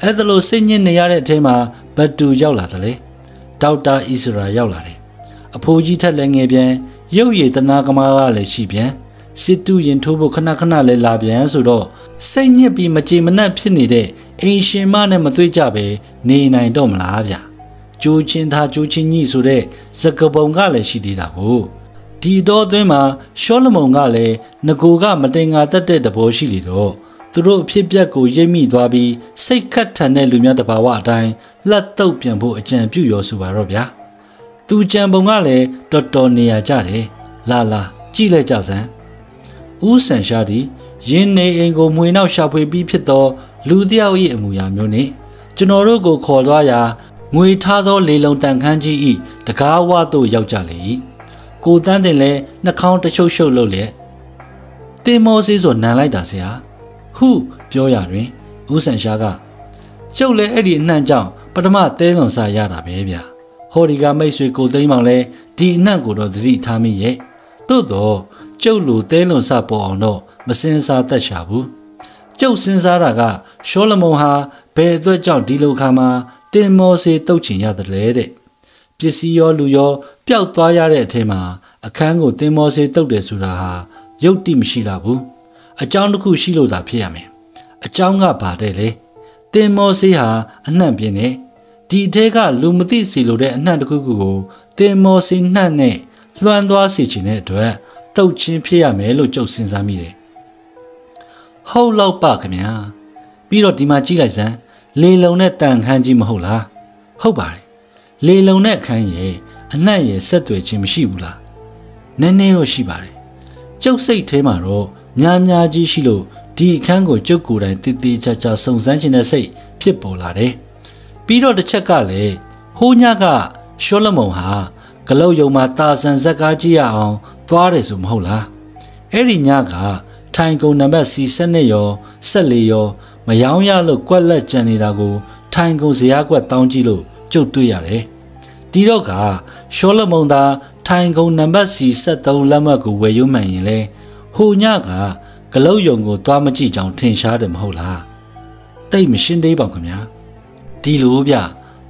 အဲ့ဒါလို့စိတ်ညစ်နေရတဲ့အချိန်မှာဘတ်တူရောက်လာတယ်လေဒေါက်တာအီစရာရောက်လာတယ်အဖိုးကြီးထက်လည်းငယ်ပြန်ရုပ်ရည်တနာကမားကလည်းရှိပြန် စစ်တူရင်ထိုးဖို့ခဏခဏလဲလာပြန်ဆိုတော့စိတ်ညစ်ပြီးမကြေမနက်ဖြစ်နေတဲ့အိမ်ရှင်မနဲ့မတွေ့ကြပဲနေနိုင်တော့မလားဗျကျိုးချင်းသားကျိုးချင်းကြီးဆိုတဲ့စကပုံကလည်းရှိသေးတာကိုဒီတော့အတွင်းမှာရှောလမုန်ကလည်းငကိုကမတင်ငါတက်တဲ့တဘောရှိလေတော့သူတို့အဖြစ်ပြက်ကိုရိပ်မိသွားပြီးစိတ်ခတ်ထန်တဲ့လူများတဘာဝအတိုင်းလက်တုပ်ပြန်ဖို့အကြံပြုရောဆိုပါတော့ဗျာသူကြံပုံကလည်းတော်တော်နေရကြတယ်လာလာကြည့်လိုက်ကြစမ်း ဦးဆန်ရှာဒီရင်းနေအိမ်ကိုမှွေနောက်ရှာဖွေပြီးဖြစ်သော လူတယောက်၏အမူအရာမျိုးနှင့်ကျွန်တော်တို့ကိုခေါ်သွားရာငွေထားသောလေလုံတန်ခန်းကြီး၏တကားဝသို့ရောက်ကြလေ၏ကိုတန်းတင်လဲနှာခေါင်းတချုပ်ရှုပ်လုပ်လျက်တင်မောစေးဆိုနန်လိုက်တာဆရာဟုပြောရတွင်ဦးဆန်ရှားကကျုပ်လည်းအဲ့ဒီအနှံ့ကြောင့်ပထမသဲလွန်စာရတာပဲဗျဟော်ဒီကမိတ်ဆွေကိုသိမ်းမောင်လဲဒီအနှံ့ကိုတော့သတိထားမိရဲ့သို့တော့ ကျုပ်လိုသဲလွန်စာပေါ်အောင်တော့မစင်စားတတ်ရှာဘူးကျုပ်စဉ်းစားတာကရှောလမုန်ဟာဘယ်အတွက်ကြောင့်ဒီလိုခါမှာတင်မောစေတုတ်ချင်ရတယ်လဲတဲ့ပစ္စည်းရောလူရောပျောက်သွားရတဲ့အထဲမှာအခန်းကိုတင်မောစေတုတ်တယ်ဆိုတာဟာရုပ်တိမရှိလာဘူးအကြောင်းတစ်ခုရှိလို့သာဖြစ်ရမယ်အကြောင်းကဘာတဲ့လဲတင်မောစေးဟာအနှံ့ပြင်းနေဒီအထဲကလူမသိစီလို့တဲ့အနှံ့တစ်ခုခုကိုတင်မောစေးနှံ့နဲ့လွှမ်းသွားစေခြင်းတဲ့အတွက် တုတ်ချင်းဖြစ်ရမယ်လို့ကြုတ်စဉ်းစားမိတယ်ဟုတ်လောက်ပါခင်ဗျာပြီးတော့ဒီမှာကြည့်လိုက်စမ်းလေလုံနဲ့တန်ခမ်းကြီးမဟုတ်လားဟုတ်ပါတယ်လေလုံနဲ့အခန်းရဲ့အနှံ့ရဲ့ဆက်သွယ်ခြင်းမရှိဘူးလားနည်းနည်းတော့ရှိပါတယ်ကျုပ်စိတ်ထဲမှာတော့များများကြီးရှိလို့ဒီအခန်းကိုကျုပ်ကိုယ်တိုင်တည်တည်ချာချာစုံစမ်းခြင်းနဲ့စိတ်ဖြစ်ပေါ်လာတယ်ပြီးတော့တစ်ချက်ကလည်းဟိုးညကရှောလမုန်ဟာ ဂလုတ်ယုံမှာတာဆန်ဇက်ကားကြည့်ရအောင်သွားတယ်ဆိုမဟုတ်လားအဲ့ဒီညကထိုင်ကုန်နံပါတ်စီ7နဲ့ရော14ရောမယောင်းရလို့ကွက်လက်ကြံနေတာကို ထိုင်ကုန်ဇရာကွက်တောင်းကြည့်လို့ကျုပ်တွေ့ရတယ်ဒီတော့ကရှောလမုန်သာထိုင်ကုန်နံပါတ်စီ73လက်မှတ်ကိုဝယ်ယူမှန်ရင်လဲဟိုညကဂလုတ်ယုံကိုသွားမကြည့်ကြောင်ထင်ရှားတယ်မဟုတ်လားတိတ်မရှင်းသေးပါခင်ဗျာဒီလိုဗျ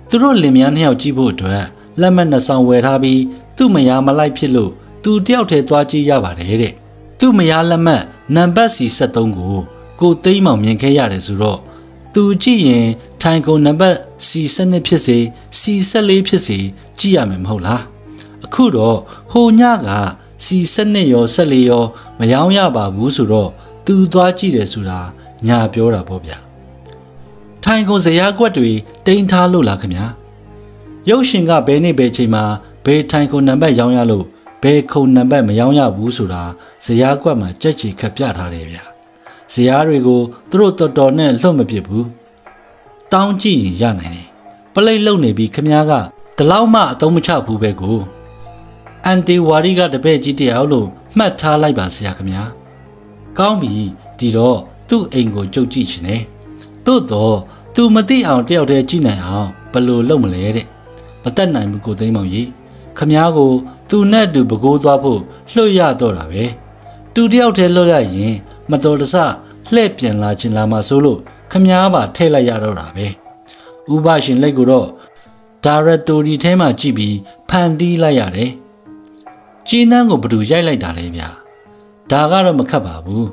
သူတို့လင်မယားနှစ်ယောက်ကြည့်ဖို့အတွက် လက်မှတ်နှစ်ဆောင်ဝယ်ထားပြီးသူ့မယားမလိုက်ဖြစ်လို့သူတယောက်တည်းသွားကြည့်ရပါတယ်တဲ့သူ့မယားလက်မှတ်နံပါတ်စီ73ကိုကိုသိမ်းမောင်မြင်ခဲ့ရတယ်ဆိုတော့သူကြည့်ရင်ထိုင်ကုန်နံပါတ်စီ7ဖြစ်စေစီ14ဖြစ်စေကြည့်ရမယ်မဟုတ်လားအခုတော့ဟိုညကစီ7ရော14ရောမယောင်းရပါဘူးဆိုတော့သူသွားကြည့်တယ်ဆိုတာညာပြောတာပေါ့ဗျာထိုင်ကုန်ဇရာကွက်တွေတိန်ထားလို့လားခင်ဗျာ ရုပ်ရှင်ကဘယ်နေ့ဘယ်ချိန်မှာဘယ်ထိုင်ကုန်နံပါတ်ရောင်းရလို့ဘယ်ခုံနံပါတ်မရောင်းရဘူးဆိုတာဇရာကွက်မှာကြက်ချီခက်ပြထားတယ်ဗျာဇရာတွေကိုသူတို့တော်တော်နဲ့လှုပ်မပစ်ဘူးတောင်းကြည့်ရင်ရနိုင်တယ်ပလိတ်လုံနေပြီးခမ ्या ကဒီလောက်မှအသုံးမချဘူးပဲကိုအန်တီဝါရီကတပည့်ကြီးတယောက်လို့မှတ်ထားလိုက်ပါဆရာခမညာကောင်းပြီဒီတော့သူ့အိမ်ကိုကြုတ်ကြည့်ရှင်တယ်သို့တော့သူမသိအောင်တယောက်တည်းကြည့်နိုင်အောင်ဘယ်လိုလုပ်မလဲတဲ့ မတတ်နိုင်ဘူးကိုသိမ်းမောင်ကြီးခမားကိုသူနဲ့တူပကိုးသွားဖို့လှုပ်ရတော့တာပဲသူတယောက်တည်းလှုပ်ရရင်မတော်တဆလှည့်ပြန်လာခြင်းလာမှဆိုလို့ခမားပါထည့်လိုက်ရတော့တာပဲဥပရှင်လက်ကိုတော့ဒါရတိုရီထဲမှာကြည့်ပြီးဖန်တီးလိုက်ရတယ်ကျင်းနှန်းကိုဘယ်သူရိုက်လိုက်တာလဲဗျာဒါကတော့မခတ်ပါဘူး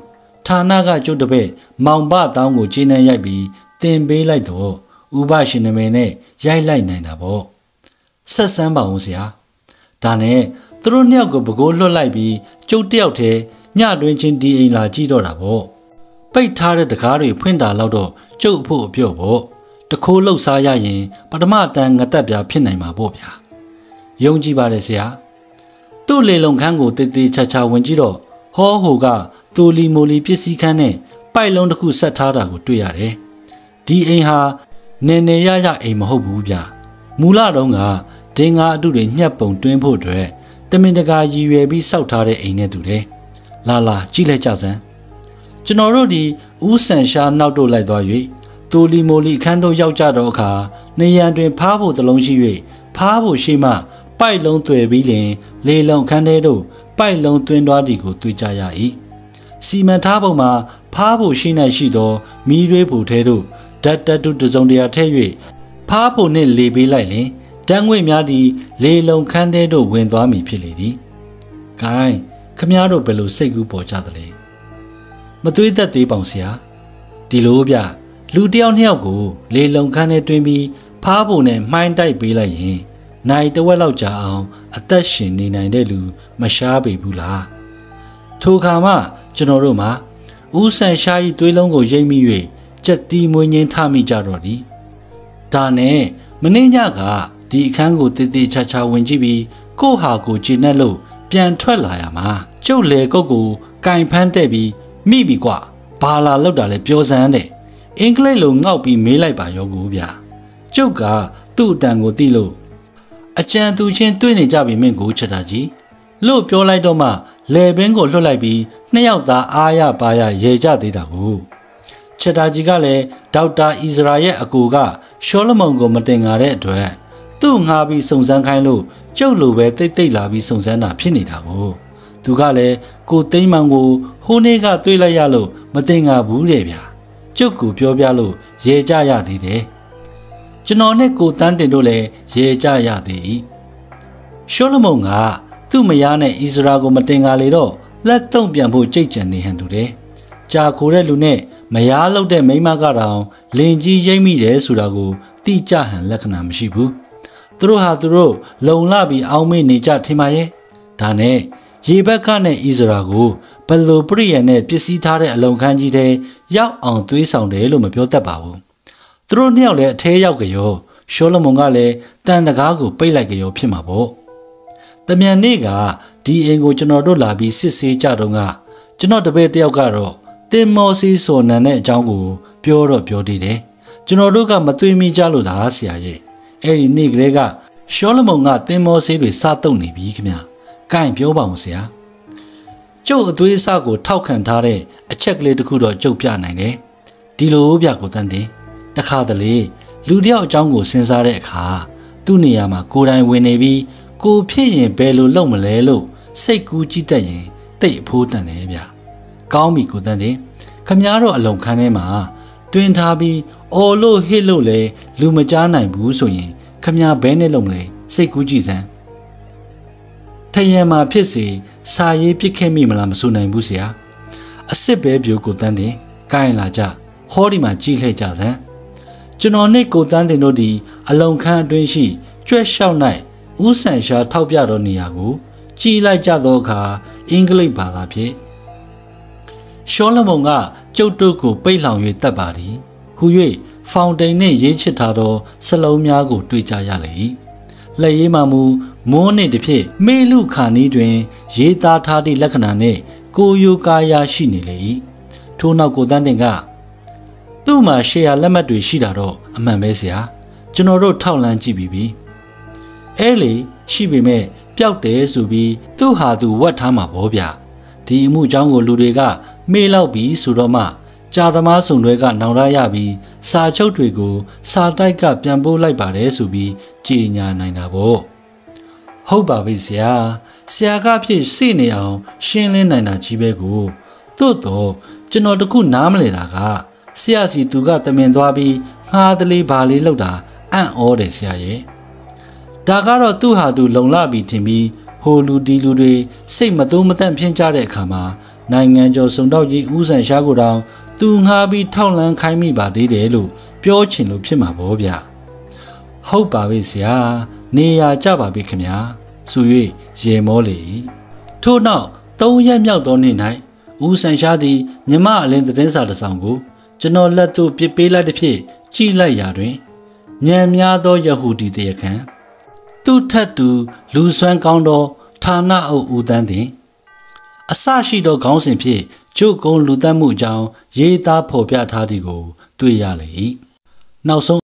ဌာနကကျုပ်တပည့်မောင်ပတောင်းကိုကျင်းနှန်းရိုက်ပြီးတင်ပေးလိုက်တော့ဥပရှင်နမည်နဲ့ရိုက်လိုက်နိုင်တာပေါ့ ဆက်ဆန်းပါဦးဆရာဒါနဲ့သူတို့နှစ်ယောက်ကိုပကိုးလွတ်လိုက်ပြီးကျုပ်တယောက်တည်းညတွင်ချင်းဒီအိမ်လာကြည့်တော့တာပေါ့ပိတ်ထားတဲ့တကားတွေဖွင့်တာလောက်တော့ကျုပ်အဖို့အပြော့ပေါ့တခိုးလှုပ်ရှားရရင် ပထမတန်းငတက်ပြဖြစ်နိုင်မှာပေါ့ဗျာယုံကြည်ပါတယ်ဆရာသူ့လေလုံခန်းကိုတည်တည်ချာချာဝင်ကြည့်တော့ဟောဟိုကတူလီမိုလီပစ္စည်းခန်းနဲ့ပိုက်လုံးတစ်ခုဆက်ထားတာကိုတွေ့ရတယ်ဒီအိမ်ဟာနေနေရရအိမ်မဟုတ်ဘူးဗျမူလတုန်းက ဒင်္ဂါအတုတွေညှက်ပုံတွင်းဖို့အတွက်တမင်တကာရည်ရွယ်ပြီးစောက်ထားတဲ့အိမ်နဲ့တူတယ်လာလာကြည့်လိုက်ကြစမ်းကျွန်တော်တို့ဒီဥဆန်ရှားနောက်တို့လိုက်သွား၍တူလီမိုလီအခန်းသို့ရောက်ကြတော့အခါနေရန်တွင်ဖားဖို့တလုံးရှိ၍ဖားဖို့ရှိမှပိုက်လုံးတွေ့ပြီးလင် လေလုံခန်းထဲသို့ပိုက်လုံးသွင်းသွားသည်ကိုတွေ့ကြရ၏စီမံထားပုံမှာဖားဖို့ရှိ၌ရှိသောမီးရွေးဖို့ထဲသို့ဓာတ်တတုတစုံတရာထည့်၍ဖားဖို့နှင့်လေပေးလိုက်လင် တန်းငွေများသည် လေလုံခန်းထဲသို့ဝင်သွားမည်ဖြစ်လေသည်။ဂိုင်းခမည်းတော်ဘယ်လိုစိတ်ကူးပေါ်ကြသလဲ။မသွေးသက်သေးပေါင်ဆရာ။ဒီလိုဗျလူတယောက်နှစ်ယောက်ကို လေလုံခန်းထဲတွင်ပြီးဖားဖို့နဲ့မှိုင်းတိုက်ပေးလိုက်ရင်နိုင်တဝက်လောက်ကြာအောင် အသက်ရှင်နေနိုင်တဲ့လူမရှားပေဘူးလား။ထိုခါမှကျွန်တော်တို့မှာဦးဆန်ရှားဤသွေးလုံးကိုရိပ်မိ၍ကြက်တီးမွေးငင်းထမိကြတော့သည်။ဒါနဲ့မင်းညက ဒီအခန်းကိုတည်တည်ချာချာဝင်ကြည့်ပြီးကိုဟာကိုဂျင်းနဲ့လို့ပြန်ထွက်လာရမှာကျုပ်လေကုတ်ကိုကင်ဖမ်းတဲ့ပြီးမိပြီကွာဘာလာလောက်တာလဲပြောစမ်းတဲ့အင်္ဂလိပ်လိုငေါက်ပြီးမေးလိုက်ပါရောကိုဗျာကျုပ်ကသူ့အတန်ကိုသိလို့အကြံသူချင်းတွေ့နေကြပြီမင်းကိုချက်တာကြီးလို့ပြောလိုက်တော့မှလေဘင်းကိုလွှတ်လိုက်ပြီးနှစ်ယောက်သားအားရပါရရေကြသေးတာကိုချက်တာကြီးကလည်းဒေါက်တာအီဇရာရဲ့အကူကရှောလမုန်ကိုမတင်ငါတဲ့အတွက် သူ့ငါပြီးစုံစမ်းခိုင်းလို့ကျုပ်လိုပဲတိတ်တိတ်လာပြီးစုံစမ်းတာဖြစ်နေတာကိုသူကလည်းကိုသိမ်းမောင်ကိုဟိုနေ့ကတွေ့လိုက်ရလို့မတင်ငါဘူးတဲ့ဗျာကျုပ်ကိုပြောပြလို့ရေကြရသေးတယ်ကျွန်တော်နဲ့ကိုတန်းတင်တို့လည်းရေကြရသေး၏ရှောလမုန်ကသူ့မယားနဲ့အစ္စရာကိုမတင်ငါလေတော့လက်တုံပြန်ဖို့ကြိတ်ကြံနေဟန်တူတယ်ကြာခိုတဲ့လူနဲ့မယားလောက်တဲ့မိမကတောင်လင်ကြီးရိမ့်မိတယ်ဆိုတာကိုတိကျဟန်လက္ခဏာမရှိဘူး သူတို့ဟာသူတို့လုံလပြီးအောင်းမေ့နေကြထင်ပါရဲ့ဒါနဲ့ရေဘက်ကနဲ့ဣဇရာကိုဘယ်လိုပရိယံနဲ့ပစ္စည်းထားတဲ့အလုံခန်းကြီးထဲရောက်အောင်သွေးဆောင်တယ်လို့မပြောတတ်ပါဘူးသူတို့နှစ်ယောက်လည်းအထဲရောက်ကြရောရှောလမုန်ကလည်းတန်တကားကိုပိတ်လိုက်ကြရောဖြစ်မှာပေါ့တမြန်နေ့ကဒီအိမ်ကိုကျွန်တော်တို့လာပြီးစစ်ဆေးကြတော့ကကျွန်တော်တပည့်တယောက်ကတော့တင်မောစီဆိုနန်တဲ့အကြောင်းကို ပြောတော့ပြောသေးတယ်ကျွန်တော်တို့ကမသွေးမိကြလို့သာဆရာရဲ့ အဲ့ဒီနေ့ကလေးကရှောလမုန်ကသင်္ဘောဆေးတွေစားတုံနေပြီခင်ဗျာ။ကိုင်ပြောပါဦးဆရာ။ကျုပ်အသွေးအဆကိုထောက်ခံထားတဲ့အချက်ကလေးတစ်ခုတော့ကျုပ်ပြနိုင်တယ်။ဒီလိုပြကိုတန်းတင်တခါတလေလူတယောက်အကြောင်းကိုစဉ်းစားတဲ့အခါသူ့နေရာမှာကိုယ်တိုင်ဝင်နေပြီးကိုဖြစ်ရင်ဘယ်လိုလုပ်မလဲလို့စိတ်ကူးကြည့်တတ်ရင်တိတ်အဖိုးတန်တယ်ဗျ။ကောင်းပြီကိုတန်းတင်ခမားတော့အလုံခန်းထဲမှာတွင်ထားပြီး အော်လို့ဟစ်လို့လဲလူမကြားနိုင်ဘူးဆိုရင်ခမဘဲနဲ့လုံးမလဲစိတ်ကူးကြည့်စမ်းထယံမှာဖြစ်စေစာရေးပြစ်ခဲ့မိမလားမဆိုနိုင်ဘူးဆရာအစ်စ်ပဲပြိုကိုတန်းတင်ကိုင်းလာကြဟောဒီမှာကြည့်လှည့်ကြစမ်းကျွန်တော်နဲ့ကိုတန်းတင်တို့ဒီအလုံခန်းအတွင်းရှိကြွက်လျှောက်၌ဥဆန်ရှာထောက်ပြတော်နေရာကိုကြည်လိုက်ကြသောအခါအင်္ဂလိပ်ဘာသာဖြင့်ရှောလမုန်ကကျုပ်တို့ကိုပိတ်လောင်၍တပ်ပါသည် ဟူ၍ဖောင်တိန်နှင့်ရေးချစ်ထားသောစလုံးများကို တွေ့ကြရလေ၏လက်ရေးမှမူမွန်းနှင့်တစ်ဖြစ်မေလူခါနီးတွင် ရေးသားထားသည့်လက္ခဏာနှင့်ကိုယိုကာယာရှိနေလေ၏ထို့နောက်ကိုတန်းတင်ကသူ့မှာရှေယာလက်မှတ်တွေရှိတာတော့အမှန်ပဲဆရာကျွန်တော်တို့ထောက်လန်းကြည့်ပြီးပြီအဲလေရှိပေမဲ့ပျောက်တယ်ဆိုပြီးသူ့ဟာသူဝတ်ထားမှာဗောဗျဒီအမှုအကြောင်းကိုလူတွေက မေးလောက်ပြီးဆိုတော့မှ ကြာသမားစုံတွေကနောင်ရရပြီးစာချုပ်တွေကို စာတိုက်ကပြန်ပို့လိုက်ပါတယ်ဆိုပြီးကြေညာနိုင်တာပေါ့ဟုတ်ပါပြီဆရာဆရာကဖြစ်စိနေအောင် ရှင်းလင်းနိုင်တာကြီးပဲကိုသို့တော့ကျကျွန်တော်တခုနားမလဲတာကဆရာစီသူကတမင်သွားပြီးငှားတလေးဘာလေးလောက်တာအံ့ဩတယ်ဆရာရဲ့ဒါကတော့သူ့ဟာသူလုံလပြီးထင်ပြီးဟိုလူဒီလူတွေစိတ်မသုံးမသန့်ဖြစ်ကြတဲ့အခါမှာနိုင်ငံကျော်စုံတော့ကြီးဦးဆန်ရှားကိုတောင် သူငှားပြီးထောက်လန်းခိုင်းမိပါသေးတယ်လို့ပြောချင်လို့ဖြစ်မှာပေါ့ဗျဟုတ်ပါပြီဆရာနေရာကြပါပြီခင်ဗျာဆို၍ရေမောလေ၏ထို့နောက်သုံးရက်မြောက်သောနေ့၌ဦးဆန်ရှားသည်မြမအလင်းသတင်းစာတစ်စောင်ကို ကျွန်တော်လက်သို့ပစ်ပေးလိုက်သည်ဖြင့်ကြည့်လိုက်ရာတွင်ညံများသောယဟုဒီတရခံသူ့ထက်သူ လူဆွမ်းကောင်းသောဌာနအုပ်ဦးတန်းသည်အစရှိသောခေါင်းစဉ်ဖြင့် ကျုပ်ကုန်းလူတက်မှုအကြောင်းရေးသားဖော်ပြထားသည်ကို တွေ့ရလေ၏နောက်ဆုံး